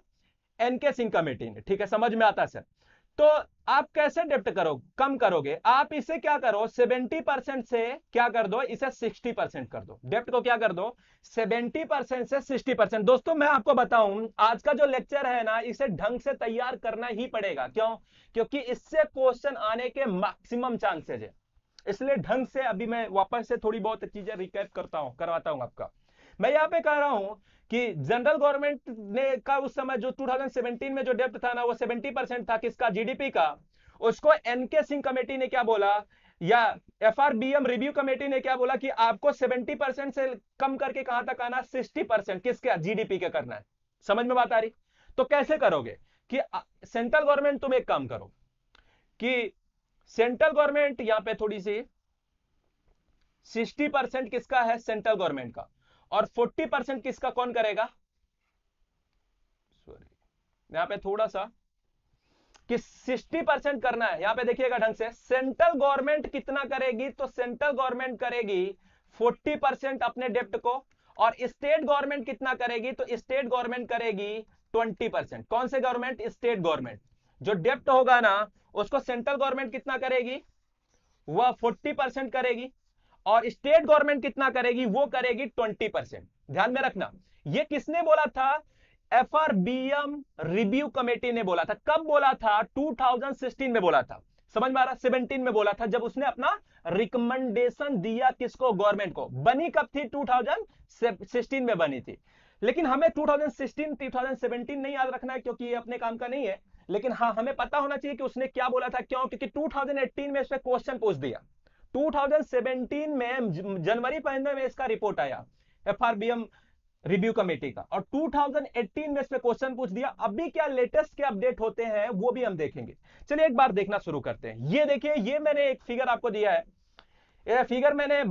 एनके सिंह कमेटी ने। ठीक है? समझ में आता है सर तो आप कैसे डेप्ट करो, कम करोगे? आप इसे क्या करो 70 परसेंट से क्या कर दो, इसे 60 परसेंट कर दो। डेप्ट को क्या कर दो 70 परसेंट से 60 परसेंट। दोस्तों, मैं आपको बताऊँ, आज का जो लेक्चर है ना, इसे ढंग से तैयार करना ही पड़ेगा। क्यों? क्योंकि इससे क्वेश्चन आने के मैक्सिमम चांसेज है। इसलिए ढंग से अभी मैं वापस से थोड़ी बहुत चीज़ें रिकैप करता हूँ, करवाता हूँ आपका। मैं यहाँ पे कह रहा हूँ कि जनरल गवर्नमेंट ने का उस समय जो 2017 में जो डेप्ट था ना, वो 70 परसेंट था किसका? जीडीपी का। उसको एनके सिंह कमेटी ने क्या बोला? या एफआरबीएम रिव्यू कमेटी ने क्या बोला कि आपको 70 परसेंट से कम करके कहाँ तक आना 60 परसेंट किसका? जीडीपी का करना है। समझ में बात आ रही? तो कैसे करोगे कि सेंट्रल गवर्नमेंट तुम एक काम करो कि सेंट्रल गवर्नमेंट यहाँ पे थोड़ी सी 60 परसेंट किसका है? सेंट्रल गवर्नमेंट का। और 40 परसेंट किसका कौन करेगा? सॉरी यहाँ पे थोड़ा सा कि 60 परसेंट करना है। यहाँ पे देखिएगा ढंग से, सेंट्रल गवर्नमेंट कितना करेगी? तो सेंट्रल गवर्नमेंट करेगी 40 परसेंट अपने डेप्ट को और स्टेट गवर्नमेंट कितना करेगी? तो स्टेट गवर्नमेंट करेगी 20 परसेंट। कौन से गवर्नमेंट? State government. जो डेप्ट होगा ना, उसको सेंट्रल गवर्नमेंट कितना करेगी? वह 40 परसेंट करेगी। और स्टेट गवर्नमेंट कितना करेगी, वो करेगी ट्वेंटी परसेंट। ध्यान में रखना, ये किसने बोला था? एफआरबीएम रिव्यू कमेटी ने बोला था। कब बोला था? 2016 में बोला था। समझ में आ रहा? 17 में बोला था, जब उसने अपना रिकमेंडेशन दिया किसको? गवर्नमेंट को। बनी कब थी? 2016 में बनी थी। लेकिन हमें 2016 2017 नहीं याद रखना है, क्योंकि ये अपने काम का नहीं है। लेकिन हाँ हमें पता होना चाहिए कि उसने क्या बोला था, क्यों? क्योंकि 2018 में पर क्वेश्चन पूछ दिया। 2017 में जनवरी महीने में इसका रिपोर्ट आया एफआरबीएम रिव्यू कमेटी का। और 2018 में इसमें क्वेश्चन पूछ दिया। अभी क्या लेटेस्ट के अपडेट होते हैं, वो भी हम देखेंगे। चलिए एक बार देखना शुरू करते हैं। ये देखिए, ये मैंने एक फिगर आपको दिया है। ये फिगर मैंने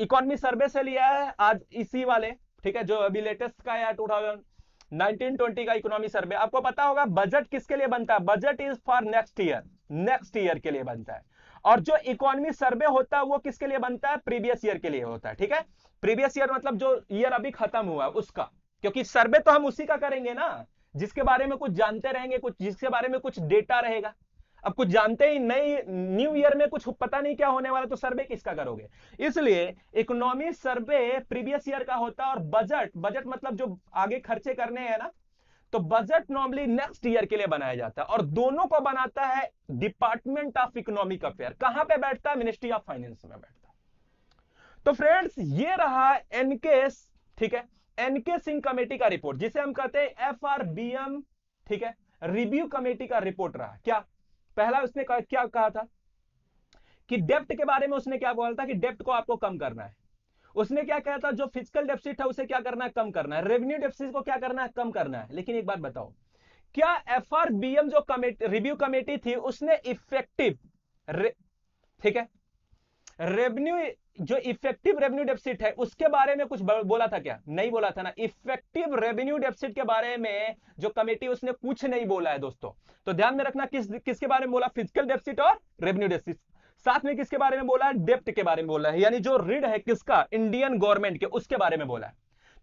इकोनॉमी सर्वे से लिया है, आज इसी वाले, ठीक है, जो अभी लेटेस्ट का है 2019-20 का इकोनॉमी सर्वे आपको पता होगा बजट किसके लिए बनता है? Budget is for next year next year के लिए बनता है। और जो इकोनॉमी सर्वे होता है, वो किसके लिए बनता है? प्रीवियस ईयर के लिए होता है, ठीक है? प्रीवियस ईयर मतलब जो ईयर अभी खत्म हुआ उसका। क्योंकि सर्वे तो हम उसी का करेंगे ना, जिसके बारे में कुछ जानते रहेंगे, कुछ जिसके बारे में कुछ डेटा रहेगा। अब कुछ जानते ही नई न्यू ईयर में कुछ पता नहीं क्या होने वाला तो सर्वे किसका करोगे? इसलिए इकोनॉमी सर्वे प्रीवियस ईयर का होता है और बजट बजट मतलब जो आगे खर्चे करने हैं ना तो बजट नॉर्मली नेक्स्ट ईयर के लिए बनाया जाता है और दोनों को बनाता है डिपार्टमेंट ऑफ़ इकोनॉमिक अफेयर कहाँ पे बैठता है? मिनिस्ट्री ऑफ़ फाइनेंस में बैठता है। तो फ्रेंड्स ये रहा एनके ठीक है? एनके सिंह कमेटी का रिपोर्ट जिसे हम कहते हैं एफ़ आर बी एम ठीक है? रिव्यू कमेटी का रिपोर्ट रहा। क्या? पहला उसने क्या कहा था? कि डेप्ट के बारे में उसने क्या बोला था? कि डेप्ट को आपको कम करना है। उसने क्या कहा था? जो फ़िज़िकल डेफिसिट है, उसे क्या करना है? कम करना है। रेवेन्यू डेफिसिट को क्या करना है? कम करना है। लेकिन एक बात बताओ। क्या एफआरबीएम जो कमेटी रिव्यू कमेटी थी, उसने इफ़ेक्टिव ठीक है? रेवेन्यू जो इफ़ेक्टिव रेवेन्यू डेफिसिट है, उसके बारे में कुछ बोला था क्या? नहीं बोला था ना। इफ़ेक्टिव रेवेन्यू डेफिसिट के बारे में जो कमेटी उसने कुछ नहीं बोला है, दोस्तों। तो ध्यान में रखना किस, किसके बारे में बोला? फ़िज़िकल डेफिसिट और रेवेन्यू डेफिसिट साथ में किसके बारे में बोला है? डेप्ट के बारे में बोला है। यानी जो ऋण है किसका? इंडियन गवर्नमेंट के, उसके बारे में बोला है।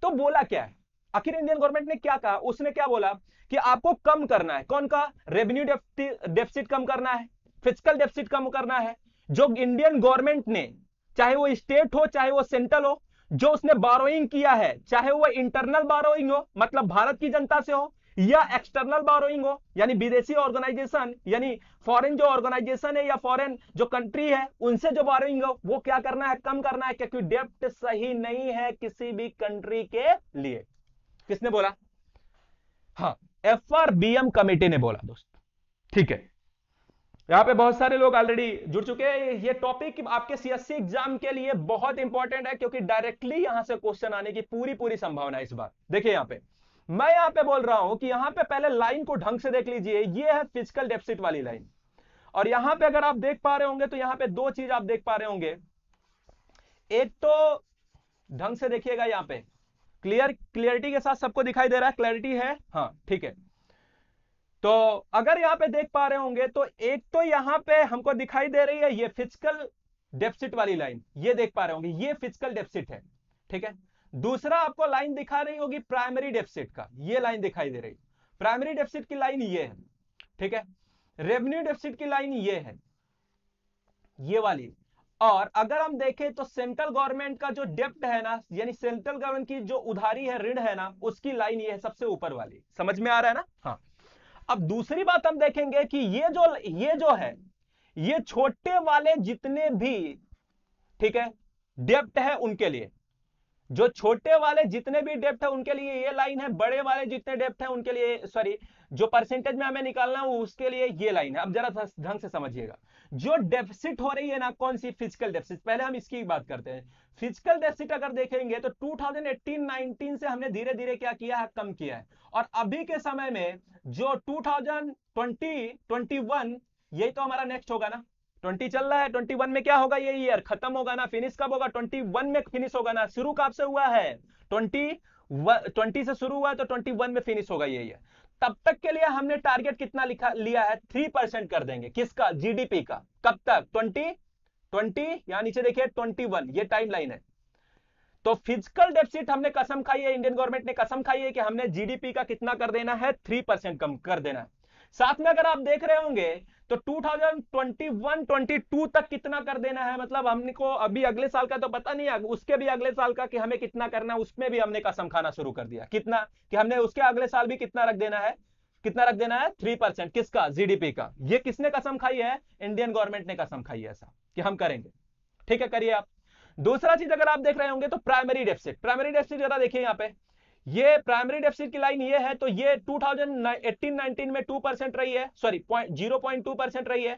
तो बोला क्या है? आखिर इंडियन गवर्नमेंट ने क्या कहा? उसने क्या बोला कि आपको कम करना है। कौन का? रेवेन्यू डेफिसिट कम करना है। फ़िज़िकल डेफिसिट कम करना है। जो इंडियन गवर्नमेंट ने, चाहे वो स्टेट हो, चाहे वो सेंट्रल हो, जो उसने बारोइंग किया है, चाहे वो इंटरनल बारोइंग हो मतलब भारत की जनता से हो या एक्सटर्नल बारोइंग हो, यानी विदेशी ऑर्गेनाइजेशन यानी फॉरेन जो ऑर्गेनाइजेशन है या फॉरेन जो कंट्री है, उनसे जो बारोइंग हो, वो क्या करना है, कम करना है, क्योंकि डेप्ट सही नहीं है किसी भी कंट्री के लिए। किसने बोला? हाँ F R B M committee ने बोला, दोस्त। ठीक है। यहाँ पे बहुत सारे लोग ऑलरेडी जुड़ चुके हैं। ये टॉपिक आपके सीएससी एग्ज़ाम के लिए बहुत इंपॉर्टेंट है, क्योंकि डायरेक्टली यहाँ से क्वेश्चन आने की पूरी पूरी संभावना है इस बार। देखिए यहाँ पे। मैं यहाँ पे बोल रहा हूँ कि यहाँ पे पहले लाइन को ढंग से देख लीजिए। ये है फ़िज़िकल डेफिसिट वाली लाइन। और यहाँ पे अगर आप देख पा रहे होंगे तो यहाँ पे दो चीज़ आप देख पा रहे होंगे। एक तो ढंग से देखिएगा यहाँ पे। क्लियर क्लियरिटी के साथ सबको दिखाई दे रहा है। क्लैरिटी है? हाँ ठीक है। तो अगर यहाँ पे देख पा रहे होंगे तो एक तो यहाँ पे हमको दिखाई दे रही है ये फ़िज़िकल डेफिसिट वाली लाइन। ये देख पा रहे होंगे। ये फ़िज़िकल डेफिसिट है। ठीक है? दूसरा आपको लाइन दिखा रही होगी प्राइमरी डेफिसिट का, ये लाइन दिखाई दे रही प्राइमरी डेफिसिट की लाइन ये है, ठीक है? रेवेन्यू डेफिसिट की लाइन ये है, ये वाली। और अगर हम देखें तो सेंट्रल गवर्नमेंट का जो डेप्ट है ना, यानी सेंट्रल गवर्नमेंट की जो उधारी है, ऋण है ना, उसकी लाइन ये है सबसे ऊपर वाली। समझ में आ रहा है ना? हाँ। अब दूसरी बात हम देखेंगे कि ये जो ये जो है, ये छोटे वाले जितने भी, ठीक है डेप्ट है उनके लिए। जो छोटे वाले जितने भी डेप्ट है उनके लिए ये लाइन है, बड़े वाले जितने डेप्ट है उनके लिए सॉरी जो परसेंटेज में हमें निकालना है, उसके लिए ये लाइन है। अब जरा ढंग से समझिएगा। जो डेफिसिट हो रही है ना, कौन सी फ़िज़िकल डेफिसिट पहले हम इसकी बात करते हैं। फ़िज़िकल डेफिसिट अगर देखेंगे तो 2018-19 से हमने धीरे धीरे क्या किया है, कम किया है। और अभी के समय में जो 2020 21 यही तो हमारा नेक्स्ट होगा ना। 20 चल रहा है 21 में क्या होगा ये ईयर खत्म होगा ना फिनिश कब होगा? 21 में फिनिश होगा ना। शुरू कब से हुआ है? 20 20 से शुरू हुआ तो 21 में फिनिश होगा ये ईयर तब तक के लिए हमने टारगेट कितना लिखा, लिया है? थ्री परसेंट कर देंगे। किसका? जीडीपी का। कब तक? ट्वेंटी ट्वेंटी, यहाँ नीचे देखिए, ट्वेंटी वन, ये टाइम लाइन है। तो फ़िज़िकल डेफिसिट हमने कसम खाई है इंडियन गवर्नमेंट ने कसम खाई है कि हमने जीडीपी का कितना कर देना है? थ्री परसेंट कम कर देना साथ में अगर आप देख रहे होंगे तो 2021-22 तक कितना कर देना है? मतलब हमने को अभी अगले साल का तो पता नहीं है, उसके भी अगले साल का कि हमें कितना करना है, उसमें भी हमने कसम खाना शुरू कर दिया। कितना? कि हमने उसके अगले साल भी कितना रख देना है? कितना रख देना है? थ्री परसेंट किसका? जीडीपी का। ये किसने कसम खाई है? इंडियन गवर्नमेंट ने कसम खाई है ऐसा, कि हम करेंगे। ठीक है, करिए आप। दूसरा चीज़ अगर आप देख रहे होंगे तो प्राइमरी डेफिसिट प्राइमरी डेफिसिट जरा देखिए यहाँ पे। ये प्राइमरी डेफिसिट की लाइन ये है तो ये 2018-19 में 2 परसेंट रही है sorry zero point two percent रही है।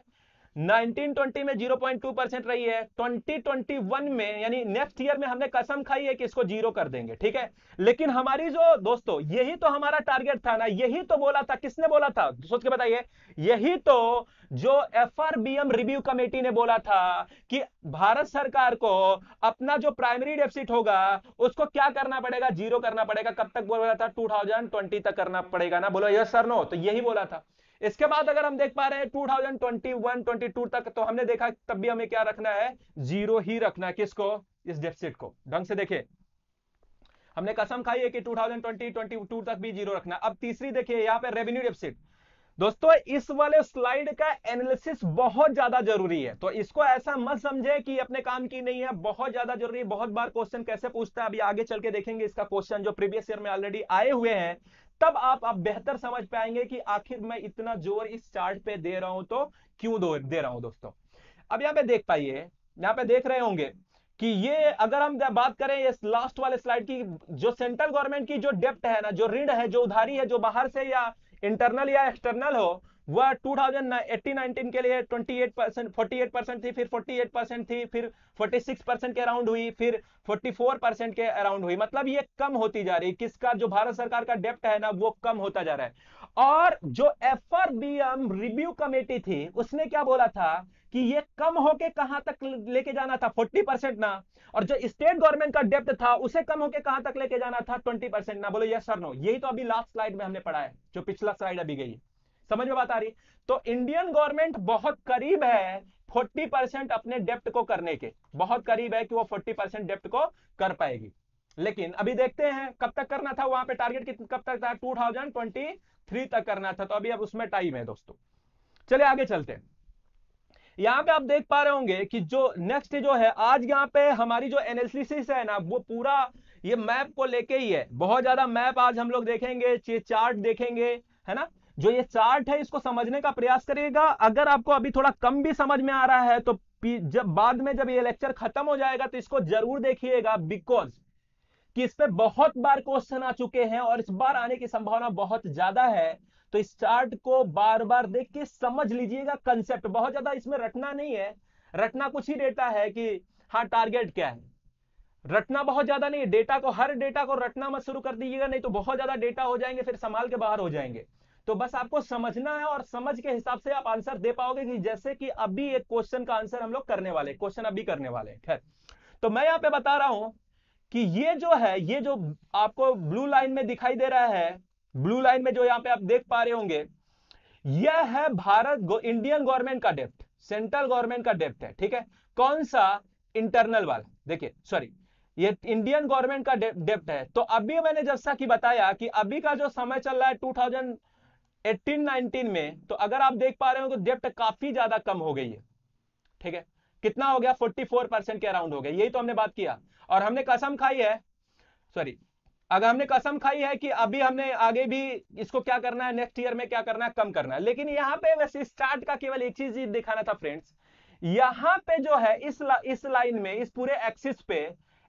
1920 में 0.2 परसेंट रही है। 2021 में, यानी नेक्स्ट ईयर में हमने कसम खाई है कि इसको ज़ीरो कर देंगे, ठीक है? लेकिन हमारी जो, दोस्तों, यही तो हमारा टारगेट था ना, यही तो बोला था, किसने बोला था? सोच के बताइए। यही तो जो एफआरबीएम रिव्यू कमेटी ने बोला था कि भारत सरकार को अपना जो प्राइमरी डेफिसिट होगा, उसको क्या करना पड़ेगा? ज़ीरो करना पड़ेगा। कब तक बोला था? टू तक करना पड़ेगा ना? बोलो यस सर नो तो यही बोला था। इसके बाद अगर हम देख पा रहे हैं 2021 22 तक तो हमने देखा तब भी हमें क्या रखना है? ज़ीरो ही रखना है। किसको? इस डेफिसिट को। ढंग से देखे हमने कसम खाई है कि 2020 22 तक भी ज़ीरो रखना अब तीसरी देखिए, यहाँ पे रेवेन्यू डेफिसिट दोस्तों, इस वाले स्लाइड का एनालिसिस बहुत ज़्यादा ज़रूरी है। तो इसको ऐसा मत समझे कि अपने काम की नहीं है। बहुत ज़्यादा ज़रूरी है। बहुत बार क्वेश्चन कैसे पूछता है? अभी आगे चल के देखेंगे इसका क्वेश्चन जो प्रीवियस ईयर में ऑलरेडी आए हुए हैं। तब आप आप बेहतर समझ पाएँगे कि आखिर मैं इतना ज़ोर इस चार्ट पे दे रहा हूँ तो क्यों दे रहा हूँ दोस्तों। अब यहाँ पे देख पाइए, यहाँ पे देख रहे होंगे कि ये अगर हम बात करें इस लास्ट वाले स्लाइड की, जो सेंट्रल गवर्नमेंट की जो डेप्ट है ना, जो ऋण है, जो उधारी है, जो बाहर से या इंटरनल या एक्सटर्नल हो वह 2018-19 के लिए 28 परसेंट फोर्टी परसेंट थी, फिर 48 परसेंट थी, फिर 46 परसेंट के अराउंड हुई, फिर 44 परसेंट के अराउंड हुई। मतलब ये कम होती जा रही किसका? जो भारत सरकार का डेप्ट है ना, वो कम होता जा रहा है। और जो FRBM रिव्यू कमेटी थी, उसने क्या बोला था कि ये कम होके कहाँ तक लेके जाना था? 40 परसेंट ना। और जो स्टेट गवर्नमेंट का डेप्ट था, उसे कम होके कहाँ तक लेके जाना था? 20 परसेंट ना। बोलो यस सर नो यही तो अभी लास्ट स्लाइड में हमने पढ़ा है, जो पिछला स्लाइड अभी गई समझ में बात आ रही? तो इंडियन गवर्नमेंट बहुत करीब है 40 परसेंट अपने डेप्ट को करने के। बहुत करीब है कि वो 40 परसेंट डेप्ट को कर पाएगी। लेकिन अभी देखते हैं, कब तक करना था? वहाँ पे टारगेट कब तक था? 2023 तक करना था। तो अभी अब उसमें टाइम है दोस्तों। चलिए आगे चलते हैं। यहाँ पे आप देख पा रहे होंगे कि जो नेक्स्ट जो है, आज यहाँ पे हमारी जो एनालिसिस है ना, वो पूरा ये मैप को लेके ही है। बहुत ज़्यादा मैप आज हम लोग देखेंगे चार्ट देखेंगे, है ना? जो ये चार्ट है, इसको समझने का प्रयास करिएगा। अगर आपको अभी थोड़ा कम भी समझ में आ रहा है तो जब बाद में जब ये लेक्चर खत्म हो जाएगा तो इसको ज़रूर देखिएगा बिकॉज़ कि इस पे बहुत बार क्वेश्चन आ चुके हैं और इस बार आने की संभावना बहुत ज़्यादा है। तो इस चार्ट को बार बार देख के समझ लीजिएगा कंसेप्ट बहुत ज़्यादा इसमें रटना नहीं है। रटना कुछ ही डेटा है कि हाँ टारगेट क्या है। रटना बहुत ज़्यादा नहीं है डेटा को, हर डेटा को रटना मत शुरू कर दीजिएगा, नहीं तो बहुत ज़्यादा डेटा हो जाएँगे, फिर संभाल के बाहर हो जाएँगे। तो बस आपको समझना है और समझ के हिसाब से आप आंसर दे पाओगे कि जैसे कि अभी एक क्वेश्चन का आंसर हम लोग करने वाले, क्वेश्चन अभी करने वाले खैर। तो मैं यहाँ पे बता रहा हूँ कि ये जो है, ये जो आपको ब्लू लाइन में दिखाई दे रहा है, ब्लू लाइन में जो यहाँ पे आप देख पा रहे होंगे, यह है भारत इंडियन गवर्नमेंट का डेप्ट, सेंट्रल गवर्नमेंट का डेप्ट है, ठीक है? कौन सा? इंटरनल वाला, देखिए, सॉरी, ये इंडियन गवर्नमेंट का डेप्ट है। तो अभी मैंने जैसा कि बताया कि अभी का जो समय चल रहा है 2018-19 में तो अगर आप देख पा रहे हो तो डेप्ट काफ़ी ज़्यादा कम हो गई है। ठीक है? कितना हो गया? 44 परसेंट के अराउंड हो गया। यही तो हमने बात किया। और हमने कसम खाई है सॉरी अगर हमने कसम खाई है कि अभी हमने आगे भी इसको क्या करना है नेक्स्ट ईयर में क्या करना है कम करना है। लेकिन यहाँ पे वैसे स्टार्ट का केवल एक चीज़ दिखाना था फ्रेंड्स यहाँ पे जो है इस ला, इस लाइन में इस पूरे एक्सिस पे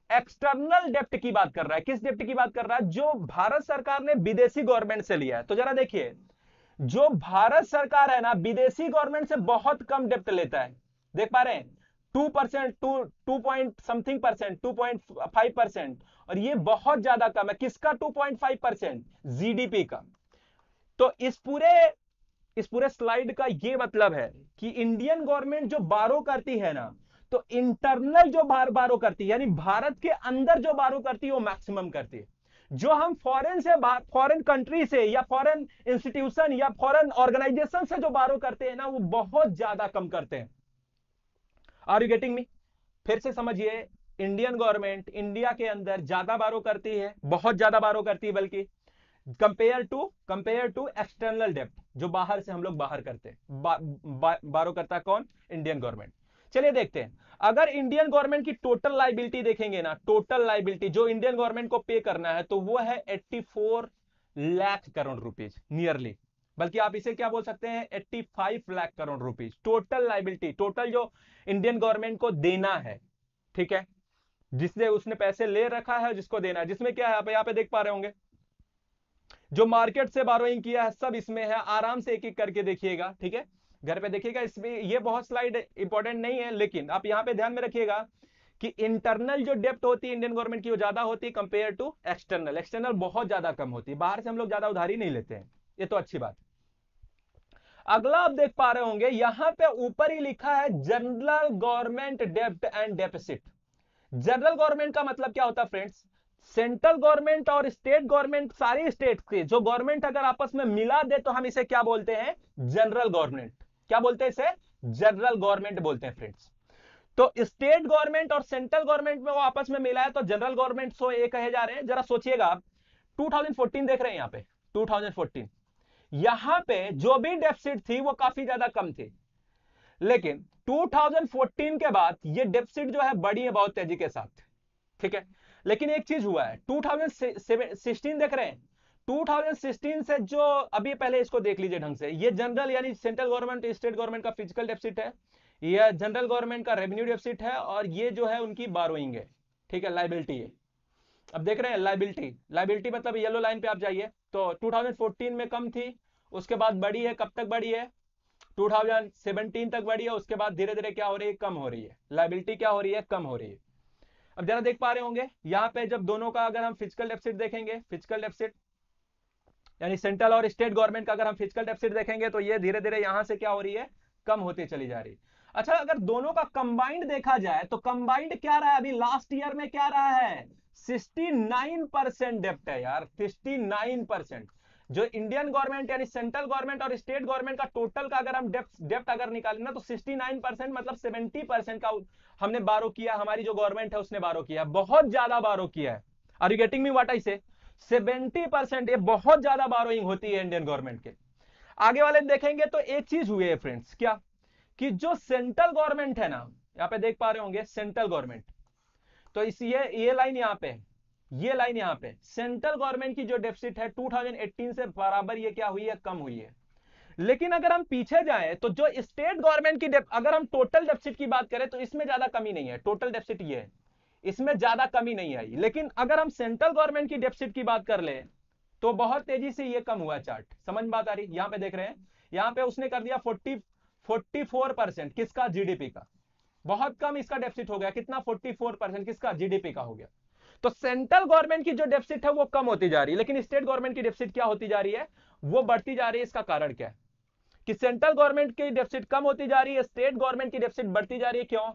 एक्सटर्नल डेप्ट की बात कर रहा है। किस डेप्ट की बात कर रहा है? जो भारत सरकार ने विदेशी गवर्नमेंट से लिया है। तो जरा देखिए जो भारत सरकार है ना, विदेशी गवर्नमेंट से बहुत कम डेप्ट लेता है। देख पा रहे हैं? Two percent two two point something percent two point five percent और ये बहुत ज़्यादा कम है। किसका two point five percent GDP का। तो इस पूरे इस पूरे स्लाइड का ये मतलब है कि इंडियन गवर्नमेंट जो बारो करती है ना तो इंटरनल जो बार बारो करती है, यानी भारत के अंदर जो बारो करती है, वो मैक्सिमम करती है। जो हम फॉरेन से फॉरेन कंट्री से या फॉरेन इंस्टीट्यूशन या फॉरेन ऑर्गेनाइजेशन से जो बारो करते हैं ना वो बहुत ज़्यादा कम करते हैं। आर यू गेटिंग मी फिर से समझिए इंडियन गवर्नमेंट इंडिया के अंदर ज़्यादा बारो करती है बहुत ज़्यादा बारो करती है बल्कि compare to compare to external डेप्ट जो बाहर से हम लोग बाहर करते हैं। बा, बा, बारो करता कौन? इंडियन गवर्नमेंट चलिए देखते हैं। अगर इंडियन गवर्नमेंट की टोटल लाइबिलिटी देखेंगे ना, टोटल लाइबिलिटी जो इंडियन गवर्नमेंट को पे करना है तो वो है 84 लाख करोड़ रुपीज़ नियरली बल्कि आप इसे क्या बोल सकते हैं? 85 lakh crore rupees total liability total जो इंडियन गवर्नमेंट को देना है, ठीक है? जिसने, उसने पैसे ले रखा है, जिसको देना है। जिसमें क्या है? आप यहाँ पे देख पा रहे होंगे। जो मार्केट से बारोइंग किया है, सब इसमें है। आराम से एक एक करके देखिएगा, ठीक है? घर पे देखिएगा, इसमें ये बहुत स्लाइड इंपॉर्टेंट नहीं है, लेकिन आप यहाँ पे ध्यान में रखिएगा कि इंटरनल जो डेप्ट होती है इंडियन गवर्नमेंट की, वो ज़्यादा होती है कंपेयर टू एक्सटर्नल एक्सटर्नल बहुत ज़्यादा कम होती है। बाहर से हम लोग ज़्यादा उधारी नहीं लेते हैं। ये तो अच्छी बात अगला आप देख पा रहे होंगे, यहाँ पे ऊपर ही लिखा है जनरल गवर्नमेंट डेप्ट एंड डेपिसिट जनरल गवर्नमेंट का मतलब क्या होता है फ्रेंड्स सेंट्रल गवर्नमेंट और स्टेट गवर्नमेंट सारी स्टेट के, जो गवर्नमेंट अगर आपस में मिला दे तो हम इसे क्या बोलते हैं? जनरल गवर्नमेंट क्या बोलते हैं इसे? जनरल गवर्नमेंट बोलते हैं फ्रेंड्स तो स्टेट गवर्नमेंट और सेंट्रल गवर्नमेंट में वो आपस में मिला है तो जनरल गवर्नमेंट सो ये कहे जा रहे हैं। जरा सोचिएगा आप। 2014 देख रहे हैं यहाँ पे। 2014 यहाँ पे जो भी डेफिसिट थी, वो काफ़ी ज़्यादा कम थी। लेकिन 2014 के बाद ये डेफिसिट जो है, बढ़ी है बहुत तेज़ी के साथ। ठीक है? लेकिन एक चीज़ हुआ है। 2016 देख रहे हैं। 2016 से जो अभी पहले इसको देख लीजिए ढंग से, ये जनरल यानी सेंट्रल गवर्नमेंट स्टेट गवर्नमेंट का फ़िज़िकल डेफिसिट है यह जनरल गवर्नमेंट का रेवेन्यू डेफिसिट है, और ये जो है उनकी बारोइंग है, ठीक है लाइबिलिटी है। अब देख रहे हैं लाइबिलिटी लाइबिलिटी मतलब येलो लाइन पे आप जाइए तो 2014 में कम थी, उसके बाद बढ़ी है, कब तक बढ़ी है? 2017 तक बढ़ी है, उसके बाद धीरे धीरे क्या हो रही है, कम हो रही है। लाइबिलिटी क्या हो रही है, कम हो रही है। अब जरा देख पा रहे होंगे, यहाँ पे जब दोनों का अगर हम फ़िज़िकल डेफिसिट देखेंगे फ़िज़िकल डेफिसिट यानी सेंट्रल और स्टेट गवर्नमेंट का अगर हम फ़िज़िकल डेफिसिट देखेंगे तो ये धीरे धीरे यहाँ से क्या हो रही है? कम होती चली जा रही है। अच्छा अगर दोनों का कंबाइंड देखा जाए तो कंबाइंड क्या रहा है अभी? लास्ट ईयर में क्या रहा है? 69 परसेंट डेप्ट है यार 69 परसेंट जो इंडियन गवर्नमेंट यानी सेंट्रल गवर्नमेंट और स्टेट गवर्नमेंट का टोटल का अगर हम डेप्ट डेप्ट अगर निकालें ना तो 69 परसेंट मतलब 70 परसेंट का हमने बारो किया, हमारी जो गवर्नमेंट है उसने बारो किया, बहुत ज़्यादा बारो किया है। Are you getting me what I say 70 percent बहुत ज़्यादा बारोइंग होती है इंडियन गवर्नमेंट के। आगे वाले देखेंगे तो एक चीज़ हुई है फ्रेंड्स क्या? कि जो सेंट्रल गवर्नमेंट है ना, यहाँ पे देख पा रहे होंगे सेंट्रल गवर्नमेंट तो इस ये ये लाइन यहाँ पे, ये लाइन यहाँ पे। सेंट्रल गवर्नमेंट की जो डेफिसिट है 2018 से बराबर ये क्या हुई है, कम हुई है। लेकिन अगर हम पीछे जाएँ तो जो स्टेट गवर्नमेंट की अगर हम टोटल डेफिसिट की बात करें तो इसमें ज़्यादा कमी नहीं है। टोटल डेफिसिट ये है। इसमें ज़्यादा कमी नहीं आई। लेकिन अगर हम सेंट्रल गवर्नमेंट की डेफिसिट की बात कर ले तो बहुत तेज़ी से ये कम हुआ चार्ट। समझ बात आ रही? यहाँ पे देख रहे हैं। यहाँ पे उसने कर दिया फोर्टी 44 परसेंट। किसका? जीडीपी का। बहुत कम इसका डेफिसिट हो गया। कितना? 44 परसेंट। किसका? जीडीपी का हो गया। तो सेंट्रल गवर्नमेंट की जो डेफिसिट है वो कम होती जा रही है। लेकिन स्टेट गवर्नमेंट की डेफिसिट क्या होती जा रही है? वो बढ़ती जा रही है। इसका कारण क्या है? कि सेंट्रल गवर्नमेंट की डेफिसिट कम होती जा रही है। स्टेट गवर्नमेंट की डेफिसिट बढ़ती जा रही है। क्यों?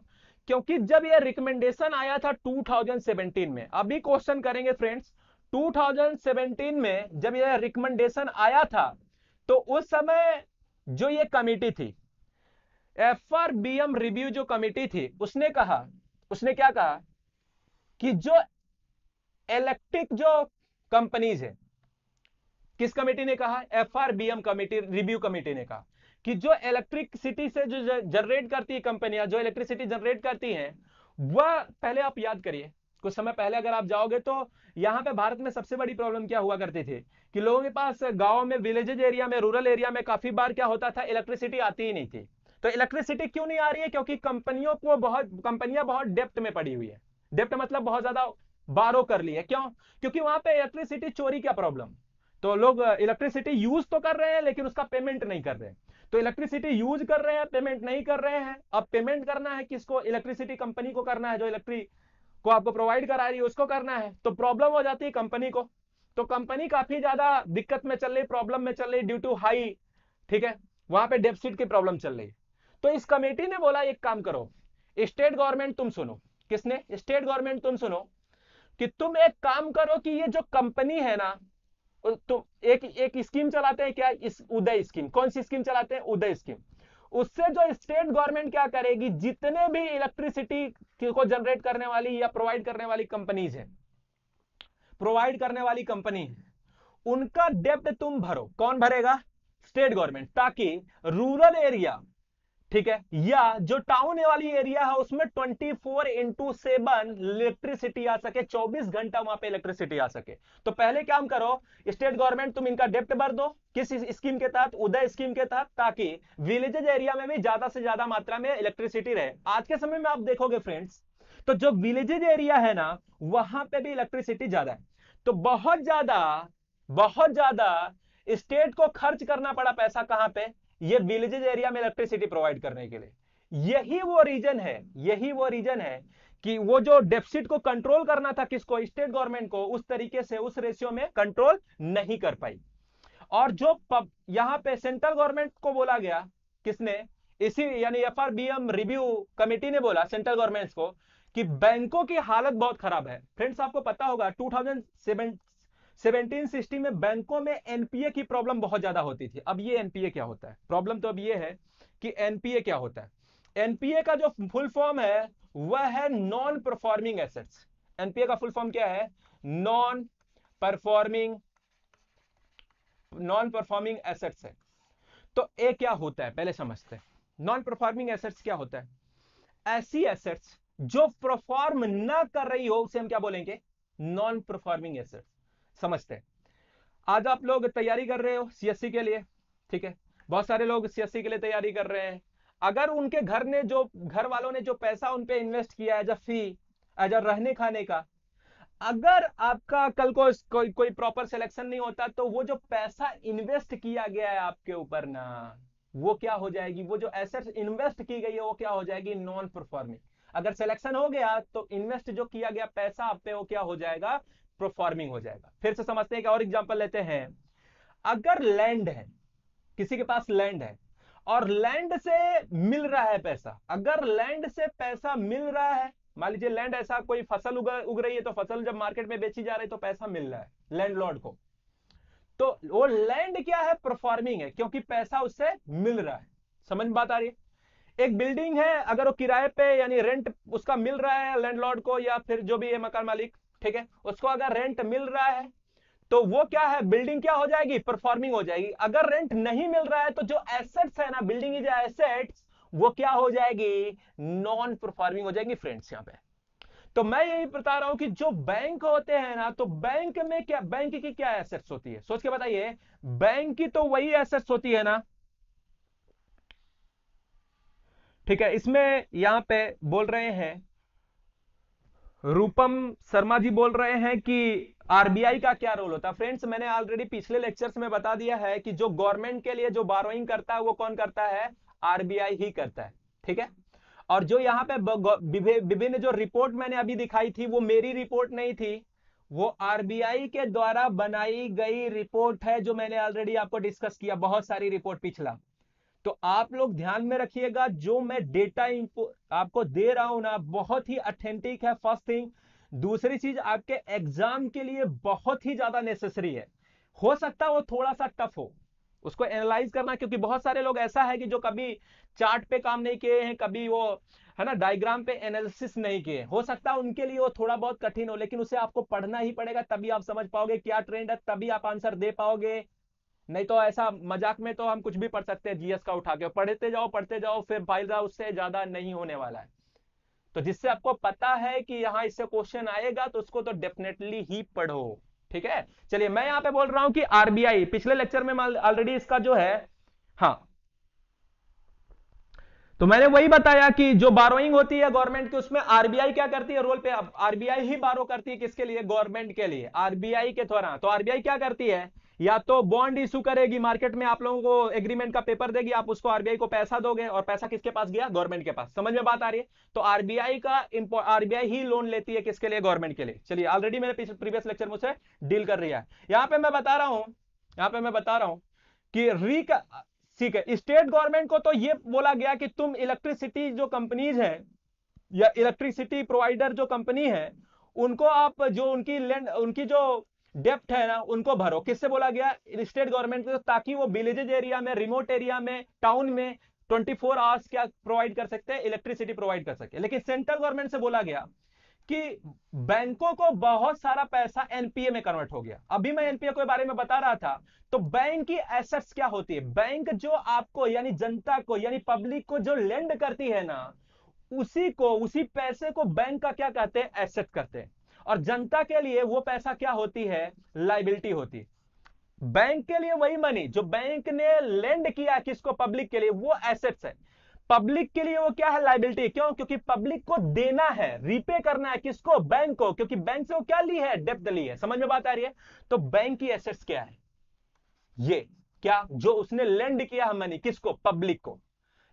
क्योंकि जब यह रिकमेंडेशन आया था 2017 में, अभी क्वेश्चन करेंगे फ्रेंड्स 2017 में जब यह रिकमेंडेशन आया था तो उस समय जो ये कमिटी थी F R B M review जो कमिटी थी, उसने कहा, उसने क्या कहा कि जो इलेक्ट्रिक जो कंपनीज़ है, किस कमेटी ने कहा? एफ़ कमिटी रिव्यू कमेटी ने कहा। कि जो इलेक्ट्रिसिटी से जो जनरेट करती है कंपनियाँ जो इलेक्ट्रिसिटी जनरेट करती हैं, वह पहले आप याद करिए। कुछ समय पहले अगर आप जाओगे तो यहाँ पे भारत में सबसे बड़ी प्रॉब्लम क्या हुआ करती थी? कि लोगों के पास गाँव में विलेजेज एरिया में रूरल एरिया में काफ़ी बार क्या होता था इलेक्ट्रिसिटी आती ही नहीं थी। तो इलेक्ट्रिसिटी क्यों नहीं आ रही है? क्योंकि कंपनियों को बहुत कंपनियाँ बहुत डेप्थ में पड़ी हुई है। डेप्थ मतलब बहुत ज़्यादा बारो कर ली है। क्यों? क्योंकि वहाँ पे इलेक्ट्रिसिटी चोरी क्या प्रॉब्लम तो लोग इलेक्ट्रिसिटी यूज़ तो कर रहे हैं, लेकिन उसका पेमेंट नहीं कर रहे। तो इलेक्ट्रिसिटी यूज़ कर रहे हैं पेमेंट नहीं कर रहे हैं। अब पेमेंट करना है किसको? इलेक्ट्रिसिटी कंपनी को करना है, जो इलेक्ट्रिक को आपको प्रोवाइड करा रही है, उसको करना है। तो प्रॉब्लम हो जाती है कंपनी को। तो कंपनी काफ़ी ज़्यादा दिक्कत में चल रही प्रॉब्लम में चल रही ड्यू टू हाई ठीक है? वहाँ पे डेफिसिट की प्रॉब्लम चल रही तो इस कमेटी ने बोला, एक काम करो स्टेट गवर्नमेंट तुम सुनो। किसने? स्टेट गवर्नमेंट तुम सुनो कि तुम एक काम करो कि ये जो कंपनी है ना तो एक एक स्कीम चलाते हैं क्या? इस उदय स्कीम। कौन सी स्कीम चलाते हैं? उदय स्कीम। उससे जो स्टेट गवर्नमेंट क्या करेगी? जितने भी इलेक्ट्रिसिटी को जनरेट करने वाली या प्रोवाइड करने वाली कंपनीज़ है प्रोवाइड करने वाली कंपनी उनका डेप्ट तुम भरो। कौन भरेगा? स्टेट गवर्नमेंट ताकि रूरल एरिया ठीक है? या जो टाउन वाली एरिया है, उसमें 24 फोर इंटू सेवन इलेक्ट्रिसिटी आ सके 24 घंटा वहाँ पे इलेक्ट्रिसिटी आ सके। तो पहले काम करो स्टेट गवर्नमेंट तुम इनका डेप्ट भर दो, किस स्कीम के तहत, उदय स्कीम के तहत, ताकि विलेजेज एरिया में भी ज़्यादा से ज़्यादा मात्रा में इलेक्ट्रिसिटी रहे। आज के समय में आप देखोगे फ्रेंड्स तो जो विलेजेज एरिया है ना, वहाँ पे भी इलेक्ट्रिसिटी ज़्यादा है। तो बहुत ज़्यादा बहुत ज़्यादा स्टेट को खर्च करना पड़ा पैसा कहाँ पे? ये विलेजेज एरिया में इलेक्ट्रिसिटी प्रोवाइड करने के लिए। यही वो रीजन है, यही वो रीजन है कि वो जो डेफिसिट को कंट्रोल करना था किसको स्टेट गवर्नमेंट को, उस तरीके से, उस रेशियो में कंट्रोल नहीं कर पाई। और जो यहाँ पे सेंट्रल गवर्नमेंट को बोला गया, किसने? इसी, यानी एफ़ रिव्यू कमेटी ने बोला सेंट्रल गवर्नमेंट को, कि बैंकों की हालत बहुत खराब है। फ्रेंड्स आपको पता होगा 2007 1760 में बैंकों में एनपीए की प्रॉब्लम बहुत ज़्यादा होती थी। अब ये एनपीए क्या होता है? प्रॉब्लम तो अब ये है कि एनपीए क्या होता है? एनपीए का जो फुल फॉर्म है, वह है नॉन परफॉर्मिंग एसेट्स एनपीए का फुल फॉर्म क्या है? Non performing non performing assets है। तो ए क्या होता है? पहले समझते हैं। नॉन परफॉर्मिंग एसेट्स क्या होता है? ऐसी एसेट्स जो परफॉर्म ना कर रही हो, उसे हम क्या बोलेंगे? नॉन परफॉर्मिंग एसेट्स समझते हैं। आज आप लोग तैयारी कर रहे हो सीएससी के लिए, ठीक है? बहुत सारे लोग सीएससी के लिए तैयारी कर रहे हैं। अगर उनके घर ने जो, घर वालों ने जो पैसा उन पे इन्वेस्ट किया as a fee as a रहने खाने का, अगर आपका कल को कोई कोई प्रॉपर सिलेक्शन नहीं होता तो वो जो पैसा इन्वेस्ट किया गया है आपके ऊपर ना, वो क्या हो जाएगी? वो जो एसेट्स इन्वेस्ट की गई है, वो क्या हो जाएगी? नॉन परफॉर्मिंग अगर सिलेक्शन हो गया तो इन्वेस्ट जो किया गया, पैसा आप पे, वो क्या हो जाएगा? परफॉर्मिंग हो जाएगा। फिर से समझते हैं कि और एग्जांपल लेते हैं। अगर लैंड है, किसी के पास लैंड है, और लैंड से मिल रहा है पैसा, अगर लैंड से पैसा मिल रहा है, मान लीजिए लैंड ऐसा कोई फ़सल उग उग रही है तो फ़सल जब मार्केट में बेची जा रही है तो पैसा मिल रहा है लैंड लॉर्ड को। तो वो लैंड क्या है? परफॉर्मिंग है, क्योंकि पैसा उससे मिल रहा है। समझ बात आ रही है? एक बिल्डिंग है, अगर वो किराए पे, यानी रेंट उसका मिल रहा है लैंडलॉर्ड को, या फिर जो भी है मकान मालिक ठीक है? उसको अगर रेंट मिल रहा है तो वो क्या है? बिल्डिंग क्या हो जाएगी? परफॉर्मिंग हो जाएगी। अगर रेंट नहीं मिल रहा है तो जो एसेट्स है ना बिल्डिंग इज़ एसेट्स वो क्या हो जाएगी? नॉन परफॉर्मिंग हो जाएगी फ्रेंड्स यहाँ पे। तो मैं यही बता रहा हूँ कि जो बैंक होते हैं ना तो बैंक में क्या बैंक की क्या एसेट्स होती है? सोच के बताइए। बैंक की तो वही एसेट्स होती है ना। ठीक है, इसमें यहाँ पे बोल रहे हैं रूपम शर्मा जी बोल रहे हैं कि आरबीआई का क्या रोल होता? है फ्रेंड्स मैंने ऑलरेडी पिछले लेक्चर्स में बता दिया है कि जो गवर्नमेंट के लिए जो बारोइंग करता है, वो कौन करता है? आरबीआई ही करता है, ठीक है? और जो यहाँ पे विभिन्न जो रिपोर्ट मैंने अभी दिखाई थी, वो मेरी रिपोर्ट नहीं थी। वो आरबीआई के द्वारा बनाई गई रिपोर्ट है, जो मैंने ऑलरेडी आपको डिस्कस किया, बहुत सारी रिपोर्ट पिछला। तो आप लोग ध्यान में रखिएगा, जो मैं डेटा आपको दे रहा हूँ ना, बहुत ही अथेंटिक है फ़र्स्ट थिंग दूसरी चीज़, आपके एग्ज़ाम के लिए बहुत ही ज़्यादा नेसेसरी है। हो सकता है वो थोड़ा सा टफ हो। उसको एनालाइज करना, क्योंकि बहुत सारे लोग ऐसा है कि जो कभी चार्ट पे काम नहीं किए हैं, कभी वो, है ना डायग्राम पे एनालिसिस नहीं किए। हो सकता है उनके लिए वो थोड़ा बहुत कठिन हो, लेकिन उसे आपको पढ़ना ही पड़ेगा, तभी आप समझ पाओगे क्या ट्रेंड है, तभी आप आंसर दे पाओगे। नहीं तो ऐसा मज़ाक में तो हम कुछ भी पढ़ सकते हैं, जीएस का उठा के। पढ़ते जाओ पढ़ते जाओ, फिर फ़ायदा उससे ज़्यादा नहीं होने वाला है। तो जिससे आपको पता है कि यहाँ इससे क्वेश्चन आएगा तो उसको तो डेफिनेटली ही पढ़ो, ठीक है? चलिए, मैं यहाँ पे बोल रहा हूँ कि आरबीआई, पिछले लेक्चर में ऑलरेडी इसका जो है हाँ। तो मैंने वही बताया कि जो बारोइंग होती है गवर्नमेंट की, उसमें आरबीआई क्या करती है? रोल पे आरबीआई ही बारो करती है किसके लिए? गवर्नमेंट के लिए। आरबीआई के द्वारा तो आरबीआई क्या करती है? या तो बॉन्ड इशू करेगी मार्केट में, आप लोगों को एग्रीमेंट का पेपर देगी, आप उसको आरबीआई को पैसा दोगे, और पैसा किसके पास गया? गवर्नमेंट के पास। समझ में बात आ रही है? तो आरबीआई का आरबीआई ही लोन लेती है किसके लिए? गवर्नमेंट के लिए। चलिए ऑलरेडी मेरे प्रीवियस लेक्चर मुझसे डील कर रही है। यहाँ पर मैं बता रहा हूँ, यहाँ पर मैं बता रहा हूँ कि री ठीक है स्टेट गवर्नमेंट को तो ये बोला गया कि तुम इलेक्ट्रिसिटी जो कंपनीज़ है, या इलेक्ट्रिसिटी प्रोवाइडर जो कंपनी है, उनको आप जो उनकी लैंड उनकी जो डेप्थ है ना, उनको भरो। किससे बोला गया? स्टेट गवर्नमेंट को ताकि वो विलेजेज एरिया में रिमोट एरिया में टाउन में 24 फोर आवर्स क्या प्रोवाइड कर सकते हैं? इलेक्ट्रिसिटी प्रोवाइड कर सकते लेकिन सेंट्रल गवर्नमेंट से बोला गया कि बैंकों को बहुत सारा पैसा एनपीए में कन्वर्ट हो गया। अभी मैं एनपीए के बारे में बता रहा था तो बैंक की एसेट्स क्या होती है? बैंक जो आपको, यानी जनता को, यानी पब्लिक को जो लेंड करती है ना, उसी को, उसी पैसे को बैंक का क्या कहते हैं? एसेट करते हैं। और जनता के लिए वो पैसा क्या होती है? लाइबिलिटी होती है। बैंक के लिए वही मनी जो बैंक ने लेंड किया किसको? पब्लिक के लिए, वो एसेट्स है। पब्लिक के लिए वो क्या है? लाइबिलिटी क्यों? क्योंकि पब्लिक को देना है रिपे करना है किसको? बैंक को। क्योंकि बैंक से वो क्या ली है? डेप्थ ली है। समझ में बात आ रही है? तो बैंक की एसेट्स क्या है? ये, क्या जो उसने लेंड किया है मनी किसको? पब्लिक को।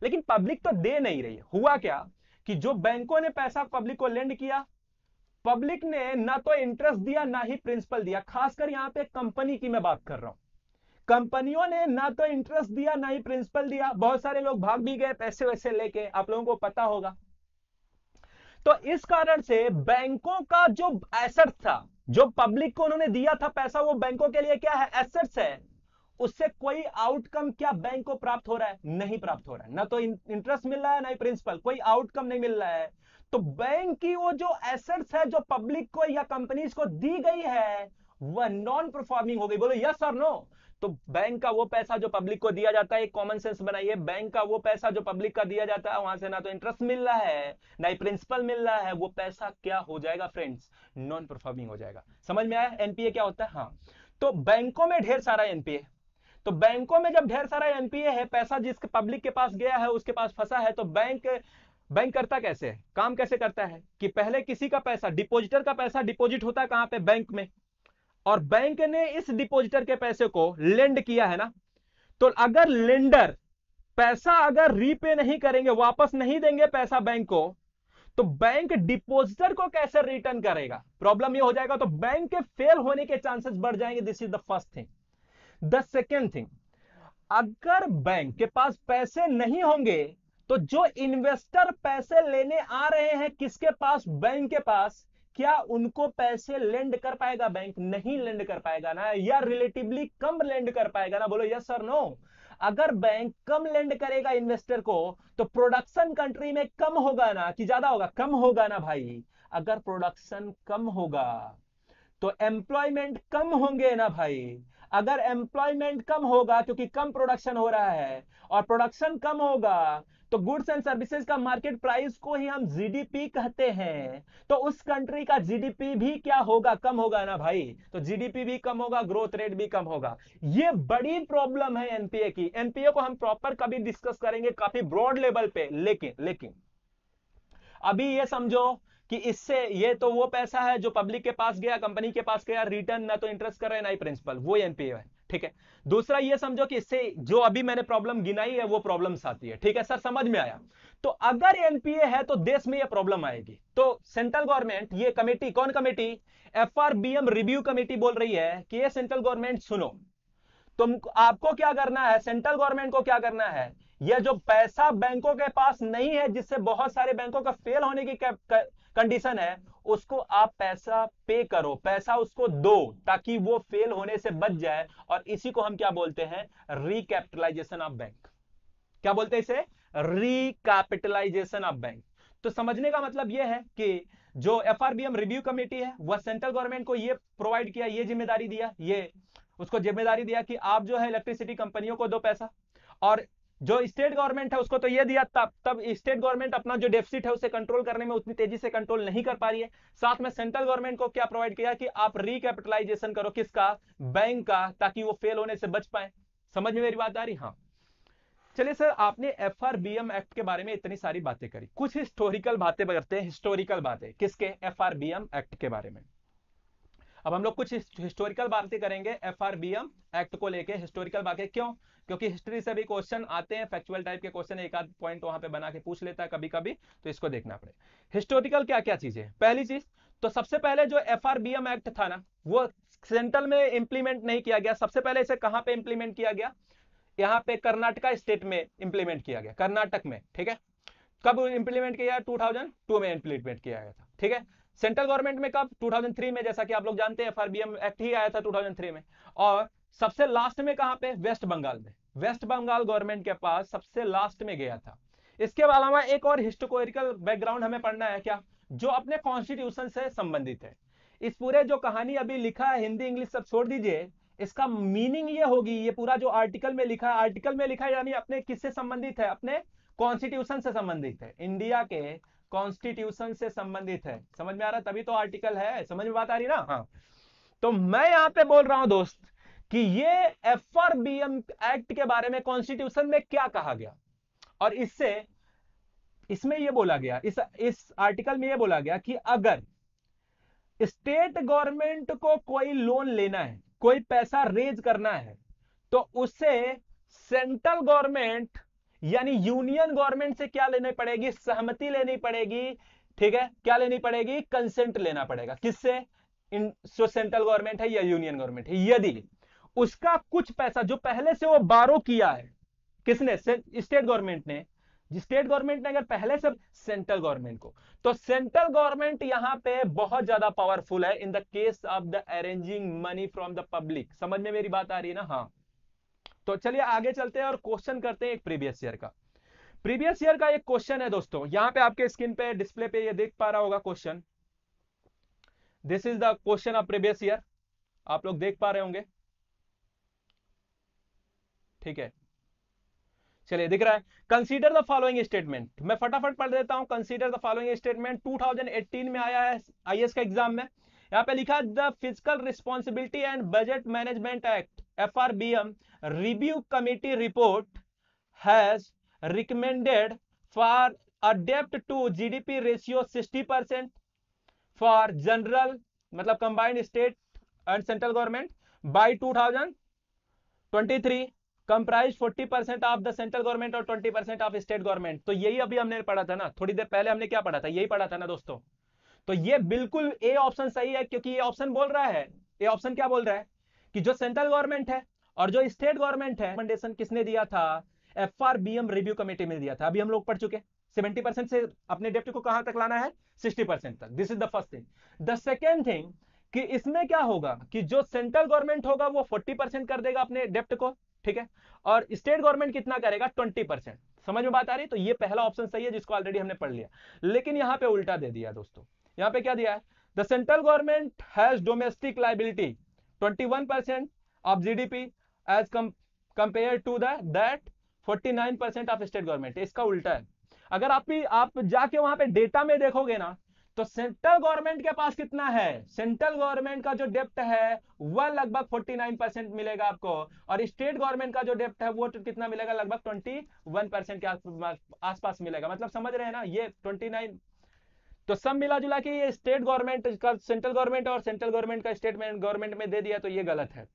लेकिन पब्लिक तो दे नहीं रही। हुआ क्या? कि जो बैंकों ने पैसा पब्लिक को लेंड किया पब्लिक ने ना तो इंटरेस्ट दिया, ना ही प्रिंसिपल दिया। खासकर यहाँ पे कंपनी की मैं बात कर रहा हूँ। कंपनियों ने ना तो इंटरेस्ट दिया, ना ही प्रिंसिपल दिया। बहुत सारे लोग भाग भी गए पैसे वैसे लेके, आप लोगों को पता होगा। तो इस कारण से बैंकों का जो एसेट था, जो पब्लिक को उन्होंने दिया था पैसा, वो बैंकों के लिए क्या है? एसेट्स है। उससे कोई आउटकम क्या बैंक को प्राप्त हो रहा है? नहीं प्राप्त हो रहा है। ना तो इंटरेस्ट मिल रहा है, ना ही प्रिंसिपल कोई आउटकम नहीं मिल रहा है। तो बैंक की वो जो एसेट्स है, जो पब्लिक को या कंपनीज़ को दी गई है, वह नॉन परफॉर्मिंग हो गई। बोलो यस और नो तो बैंक का वो पैसा जो पब्लिक को दिया जाता है, एक कॉमन सेंस बनाइए। बैंक का वो पैसा जो पब्लिक का दिया जाता है, वहाँ से ना तो इंटरेस्ट मिल रहा है, ना ही प्रिंसिपल मिल रहा है। वो पैसा क्या हो जाएगा फ्रेंड्स नॉन परफॉर्मिंग हो जाएगा। समझ में आया? एनपीए क्या होता है? हाँ। तो बैंकों में ढेर सारा एनपीए तो बैंकों में जब ढेर सारा एनपीए है, पैसा जिसके पब्लिक के पास गया है, उसके पास फंसा है तो बैंक बैंक करता कैसे है? काम कैसे करता है? कि पहले किसी का पैसा, डिपोजिटर का पैसा डिपोजिट होता है कहाँ पे? बैंक में। और बैंक ने इस डिपोजिटर के पैसे को लेंड किया है ना तो अगर लेंडर पैसा अगर रीपे नहीं करेंगे, वापस नहीं देंगे पैसा बैंक को तो बैंक डिपोजिटर को कैसे रिटर्न करेगा? प्रॉब्लम ये हो जाएगा तो बैंक के फेल होने के चांसेस बढ़ जाएँगे। This is the first thing the second thing अगर बैंक के पास पैसे नहीं होंगे तो जो इन्वेस्टर पैसे लेने आ रहे हैं, किसके पास? बैंक के पास। क्या उनको पैसे लेंड कर पाएगा बैंक? नहीं लेंड कर पाएगा ना, या रिलेटिवली कम लेंड कर पाएगा ना? बोलो यस सर नो अगर बैंक कम लेंड करेगा इन्वेस्टर को तो प्रोडक्शन कंट्री में कम होगा ना? कि ज़्यादा होगा? कम होगा ना भाई। अगर प्रोडक्शन कम होगा तो एम्प्लॉयमेंट कम होंगे ना भाई। अगर एम्प्लॉयमेंट कम होगा, क्योंकि कम प्रोडक्शन हो रहा है, और प्रोडक्शन कम होगा तो गुड्स एंड सर्विसेज़ का मार्केट प्राइस को ही हम जीडीपी कहते हैं। तो उस कंट्री का जीडीपी भी क्या होगा? कम होगा ना भाई? तो जीडीपी भी कम होगा ग्रोथ रेट भी कम होगा। ये बड़ी प्रॉब्लम है एनपीए की। एनपीए को हम प्रॉपर कभी डिस्कस करेंगे, काफ़ी ब्रॉड लेवल पे। लेकिन लेकिन, अभी ये समझो कि इससे ये तो वो पैसा है जो पब्लिक के पास गया कंपनी के पास गया रिटर्न ना तो इंटरेस्ट कर रहे हैं, ना ही प्रिंसिपल वो एनपीए है, ठीक है? दूसरा ये समझो कि इससे जो अभी मैंने प्रॉब्लम गिनाई है, वो प्रॉब्लम्स आती है, ठीक है? सर, समझ में आया? तो अगर एनपीए है तो देश में ये प्रॉब्लम आएगी। तो सेंट्रल गवर्नमेंट ये कमेटी कौन कमेटी एफ़ रिव्यू कमेटी बोल रही है कि ये सेंट्रल गवर्नमेंट सुनो। तुम आपको क्या करना है? सेंट्रल गवर्नमेंट को क्या करना है? यह जो पैसा बैंकों के पास नहीं है, जिससे बहुत सारे बैंकों का फेल होने की कंडीशन है, उसको आप पैसा पे करो, पैसा उसको दो ताकि वो फेल होने से बच जाए और इसी को हम क्या बोलते हैं? रिकैपिटलाइजेशन ऑफ़ बैंक क्या बोलते हैं इसे? रिकैपिटलाइजेशन ऑफ़ बैंक तो समझने का मतलब यह है कि जो एफ़ रिव्यू कमेटी है, वह सेंट्रल गवर्नमेंट को यह प्रोवाइड किया, ये ज़िम्मेदारी दिया, ये उसको ज़िम्मेदारी दिया कि आप जो है इलेक्ट्रिसिटी कंपनियों को दो पैसा और जो स्टेट गवर्नमेंट है, उसको तो ये दिया, तब तब स्टेट गवर्नमेंट अपना जो डेफिसिट है, उसे कंट्रोल करने में उतनी तेज़ी से कंट्रोल नहीं कर पा रही है। साथ में सेंट्रल गवर्नमेंट को क्या प्रोवाइड किया कि आप रिकैपिटलाइजेशन करो किसका? बैंक का, ताकि वो फेल होने से बच पाए। समझ में मेरी बात आ रही? हाँ। चलिए सर, आपने एफ़ एक्ट के बारे में इतनी सारी बातें करी। कुछ हिस्टोरिकल बातें करते हैं हिस्टोरिकल बातें। किसके? एफ़ एक्ट के बारे में। अब हम लोग कुछ हिस्टोरिकल बातें करेंगे एफआरबीएम एक्ट को लेके हिस्टोरिकल बातें। क्यों? क्योंकि हिस्ट्री से भी क्वेश्चन आते हैं फैक्चुअल टाइप के क्वेश्चन एक आध पॉइंट वहाँ पे बना के पूछ लेता है कभी कभी तो इसको देखना पड़े। हिस्टोरिकल क्या क्या चीज़ें? पहली चीज़ तो सबसे पहले जो एफआरबीएम एक्ट था ना, वो सेंट्रल में इंप्लीमेंट नहीं किया गया। सबसे पहले इसे कहाँ पे इंप्लीमेंट किया गया? यहाँ पे कर्नाटका स्टेट में इंप्लीमेंट किया गया, कर्नाटक में, ठीक है? कब इंप्लीमेंट किया? 2002 में इंप्लीमेंट किया गया था, ठीक है? सेंट्रल गवर्नमेंट में कब? 2003 में, जैसा कि आप लोग जानते हैं एफआरबीएम एक्ट ही आया था 2003 में। और सबसे लास्ट में कहाँ पे? वेस्ट बंगाल में। वेस्ट बंगाल गवर्नमेंट के पास सबसे लास्ट में गया था। इसके अलावा एक और हिस्टोरिकल बैकग्राउंड हमें पढ़ना है क्या? जो अपने कॉन्स्टिट्यूशन से संबंधित है। इस पूरे जो कहानी अभी लिखा है, हिंदी, इंग्लिश सब छोड़ दीजिए, इसका मीनिंग ये होगी, ये पूरा जो आर्टिकल में लिखा है आर्टिकल में लिखा है यानी अपने किससे संबंधित है? अपने कॉन्स्टिट्यूशन से संबंधित है। इंडिया के कॉन्स्टिट्यूशन से संबंधित है। समझ में आ रहा तभी तो आर्टिकल है। समझ में बात आ रही ना? हाँ। तो मैं यहाँ पे बोल रहा हूँ दोस्त कि ये एफ़ एक्ट के बारे में कॉन्स्टिट्यूशन में क्या कहा गया? और इससे, इसमें यह बोला गया, इस इस आर्टिकल में यह बोला गया कि अगर स्टेट गवर्नमेंट को कोई लोन लेना है, कोई पैसा रेज करना है तो उसे सेंट्रल गवर्नमेंट यानी यूनियन गवर्नमेंट से क्या लेनी पड़ेगी? सहमति लेनी पड़ेगी। ठीक है? क्या लेनी पड़ेगी? कंसेंट लेना पड़ेगा। किससे? जो सेंट्रल गवर्नमेंट है या यूनियन गवर्नमेंट है। यदि उसका कुछ पैसा जो पहले से वो बारो किया है, किसने? स्टेट गवर्नमेंट ने। स्टेट गवर्नमेंट ने अगर पहले से, सेंट्रल गवर्नमेंट को। तो सेंट्रल गवर्नमेंट यहाँ पे बहुत ज़्यादा पावरफुल है। In the case of the arranging money from the public समझ में मेरी बात आ रही है ना? हाँ। तो चलिए आगे चलते हैं और क्वेश्चन करते हैं एक प्रीवियस ईयर का। प्रीवियस ईयर का एक क्वेश्चन है दोस्तों, यहाँ पे आपके स्क्रीन पे डिस्प्ले पे ये देख पा रहा होगा question this is the question of previous year आप लोग देख पा रहे होंगे। ठीक है। चलिए दिख रहा है। कंसीडर द फॉलोइंग स्टेटमेंट मैं फटाफट पढ़ देता हूँ। कंसीडर द फॉलोइंग स्टेटमेंट 2018 में आया है आईएएस का एग्ज़ाम में। यहाँ पे लिखा the fiscal responsibility and budget management act F review committee report has recommended for a debt to GDP ratio 60 percent for general मतलब combined state and central government by 2023 comprise 40 percent of the central government और 20 percent of state government तो यही अभी हमने पढ़ा था ना, थोड़ी देर पहले हमने क्या पढ़ा था, यही पढ़ा था ना दोस्तों। तो ये बिल्कुल ए ऑप्शन सही है, क्योंकि ये ऑप्शन बोल रहा है। ए ऑप्शन क्या बोल रहा है? कि जो सेंट्रल गवर्नमेंट है और जो स्टेट गवर्नमेंट है रिकमेंडेशन किसने दिया था? एफ़ रिव्यू कमेटी में दिया था। अभी हम लोग पढ़ चुके सेवेंटी परसेंट से अपने डेप्ट को कहाँ तक लाना है? सिक्सटी परसेंट तक। This is the first thing the second thing कि इसमें क्या होगा कि जो सेंट्रल गवर्नमेंट होगा वो फोर्टी परसेंट कर देगा अपने डेप्ट को, ठीक है? और स्टेट गवर्नमेंट कितना करेगा? ट्वेंटी परसेंट समझ में बात आ रही? तो ये पहला ऑप्शन सही है, जिसको ऑलरेडी हमने पढ़ लिया। लेकिन यहाँ पे उल्टा दे दिया दोस्तों। यहाँ पे क्या दिया है? The central government has domestic liability 21 percent of GDP as compared to that 49 percent of state government इसका उल्टा है। अगर आप भी, आप जाके वहाँ पे डेटा में देखोगे ना तो सेंट्रल गवर्नमेंट के पास कितना है? सेंट्रल गवर्नमेंट का जो डेप्ट है, वह लगभग 49 परसेंट मिलेगा आपको। और स्टेट गवर्नमेंट का जो डेप्ट है, वो कितना मिलेगा? लगभग 21 परसेंट के आसपास मिलेगा। मतलब समझ रहे हैं ना? ये 29 तो सब मिला जुला के ये स्टेट गवर्नमेंट का सेंट्रल गवर्नमेंट और सेंट्रल गवर्नमेंट का स्टेट गवर्नमेंट में दे दिया तो ये गलत है।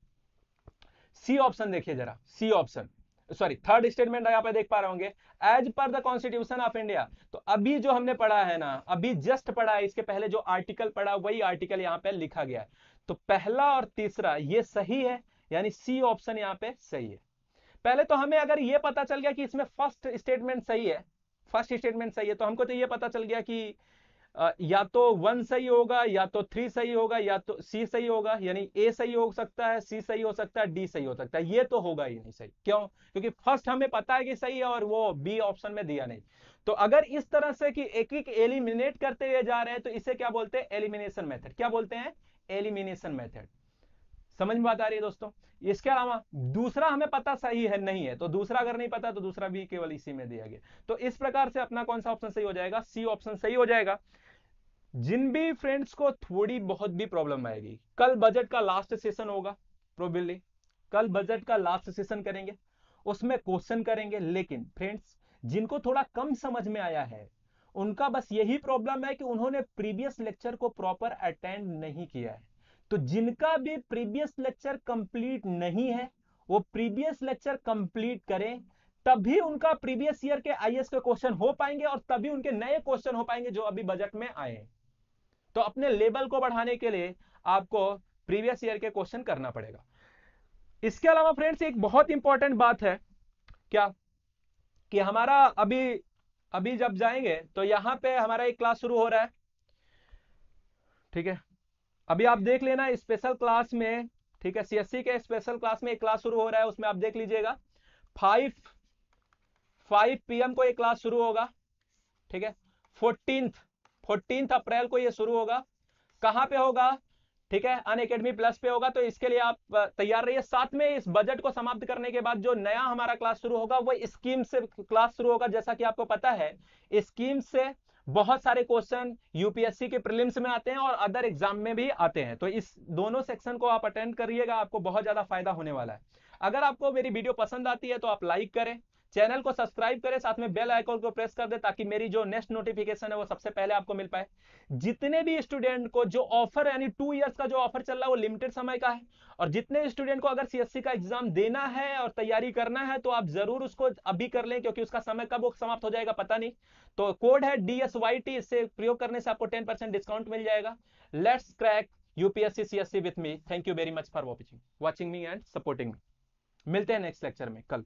सी ऑप्शन देखिए जरा C option sorry third statement यहाँ पे देख पा रहे होंगे। As per the constitution of India तो अभी जो हमने पढ़ा है ना, अभी जस्ट पढ़ा है, इसके पहले जो आर्टिकल पढ़ा, वही आर्टिकल यहाँ पे लिखा गया है। तो पहला और तीसरा, ये सही है? यानी सी ऑप्शन यहाँ पे सही है। पहले तो हमें अगर ये पता चल गया कि इसमें फ़र्स्ट स्टेटमेंट सही है फ़र्स्ट स्टेटमेंट सही है तो हमको तो ये पता चल गया कि या तो वन सही होगा, या तो थ्री सही होगा, या तो सी सही होगा, यानी ए सही हो सकता है, सी सही हो सकता है, डी सही हो सकता है। ये तो होगा ही नहीं सही। क्यों? क्योंकि फ़र्स्ट हमें पता है कि सही है और वो बी ऑप्शन में दिया नहीं। तो अगर इस तरह से कि एक एक एलिमिनेट करते हुए जा रहे हैं तो इसे क्या बोलते हैं? Elimination method. क्या बोलते हैं? Elimination method. समझ में बात आ रही है दोस्तों? इसके अलावा दूसरा हमें पता सही है, नहीं है। तो दूसरा अगर नहीं पता तो दूसरा भी केवल इसी में दिया गया। तो इस प्रकार से अपना कौन सा ऑप्शन सही हो जाएगा? सी ऑप्शन सही हो जाएगा। जिन भी फ्रेंड्स को थोड़ी बहुत भी प्रॉब्लम आएगी, कल बजट का लास्ट सेशन होगा प्रोबेबली कल बजट का लास्ट सेशन करेंगे, उसमें क्वेश्चन करेंगे, लेकिन फ्रेंड्स जिनको थोड़ा कम समझ में आया है, उनका बस यही प्रॉब्लम है कि उन्होंने प्रीवियस लेक्चर को प्रॉपर अटेंड नहीं किया है। तो जिनका भी प्रीवियस लेक्चर कंप्लीट नहीं है, वो प्रीवियस लेक्चर कंप्लीट करें, तभी उनका प्रीवियस ईयर के आईएएस के क्वेश्चन हो पाएँगे और तभी उनके नए क्वेश्चन हो पाएँगे जो अभी बजट में आए तो अपने लेवल को बढ़ाने के लिए आपको प्रीवियस ईयर के क्वेश्चन करना पड़ेगा। इसके अलावा फ्रेंड्स एक बहुत इंपॉर्टेंट बात है। क्या? कि हमारा अभी अभी जब जाएँगे तो यहाँ पे हमारा एक क्लास शुरू हो रहा है। ठीक है? अभी आप देख लेना स्पेशल क्लास में, ठीक है सीएससी के स्पेशल क्लास में एक क्लास शुरू हो रहा है, उसमें आप देख लीजिएगा। फाइव फाइव पीएम को एक क्लास शुरू होगा। ठीक है? फोर्टींथ फोर्टींथ अप्रैल को ये शुरू होगा। कहाँ पे होगा? ठीक है, अन अकेडमी प्लस पे होगा तो इसके लिए आप तैयार रहिए। साथ में इस बजट को समाप्त करने के बाद जो नया हमारा क्लास शुरू होगा, वो स्कीम से क्लास शुरू होगा। जैसा कि आपको पता है स्कीम से बहुत सारे क्वेश्चन यूपीएससी के प्रीलिम्स में आते हैं और अदर एग्ज़ाम में भी आते हैं। तो इस दोनों सेक्शन को आप अटेंड करिएगा, आपको बहुत ज़्यादा फ़ायदा होने वाला है। अगर आपको मेरी वीडियो पसंद आती है तो आप लाइक करें। चैनल को सब्सक्राइब करें, साथ में बेल आइकन को प्रेस कर दे ताकि मेरी जो नेक्स्ट नोटिफिकेशन है वो सबसे पहले आपको मिल पाए। जितने भी स्टूडेंट को जो ऑफ़र, यानी टू इयर्स का जो ऑफ़र चल रहा है, वो लिमिटेड समय का है। और जितने स्टूडेंट को अगर सीएससी का एग्ज़ाम देना है और तैयारी करना है तो आप ज़रूर उसको अभी कर लें, क्योंकि उसका समय कब समाप्त हो जाएगा, पता नहीं। तो कोड है डी इससे प्रयोग करने से आपको टेन डिस्काउंट मिल जाएगा। Let's crack UPSC CSC with me thank you very much for watching watching me and supporting me मिलते हैं नेक्स्ट लेक्चर में कल।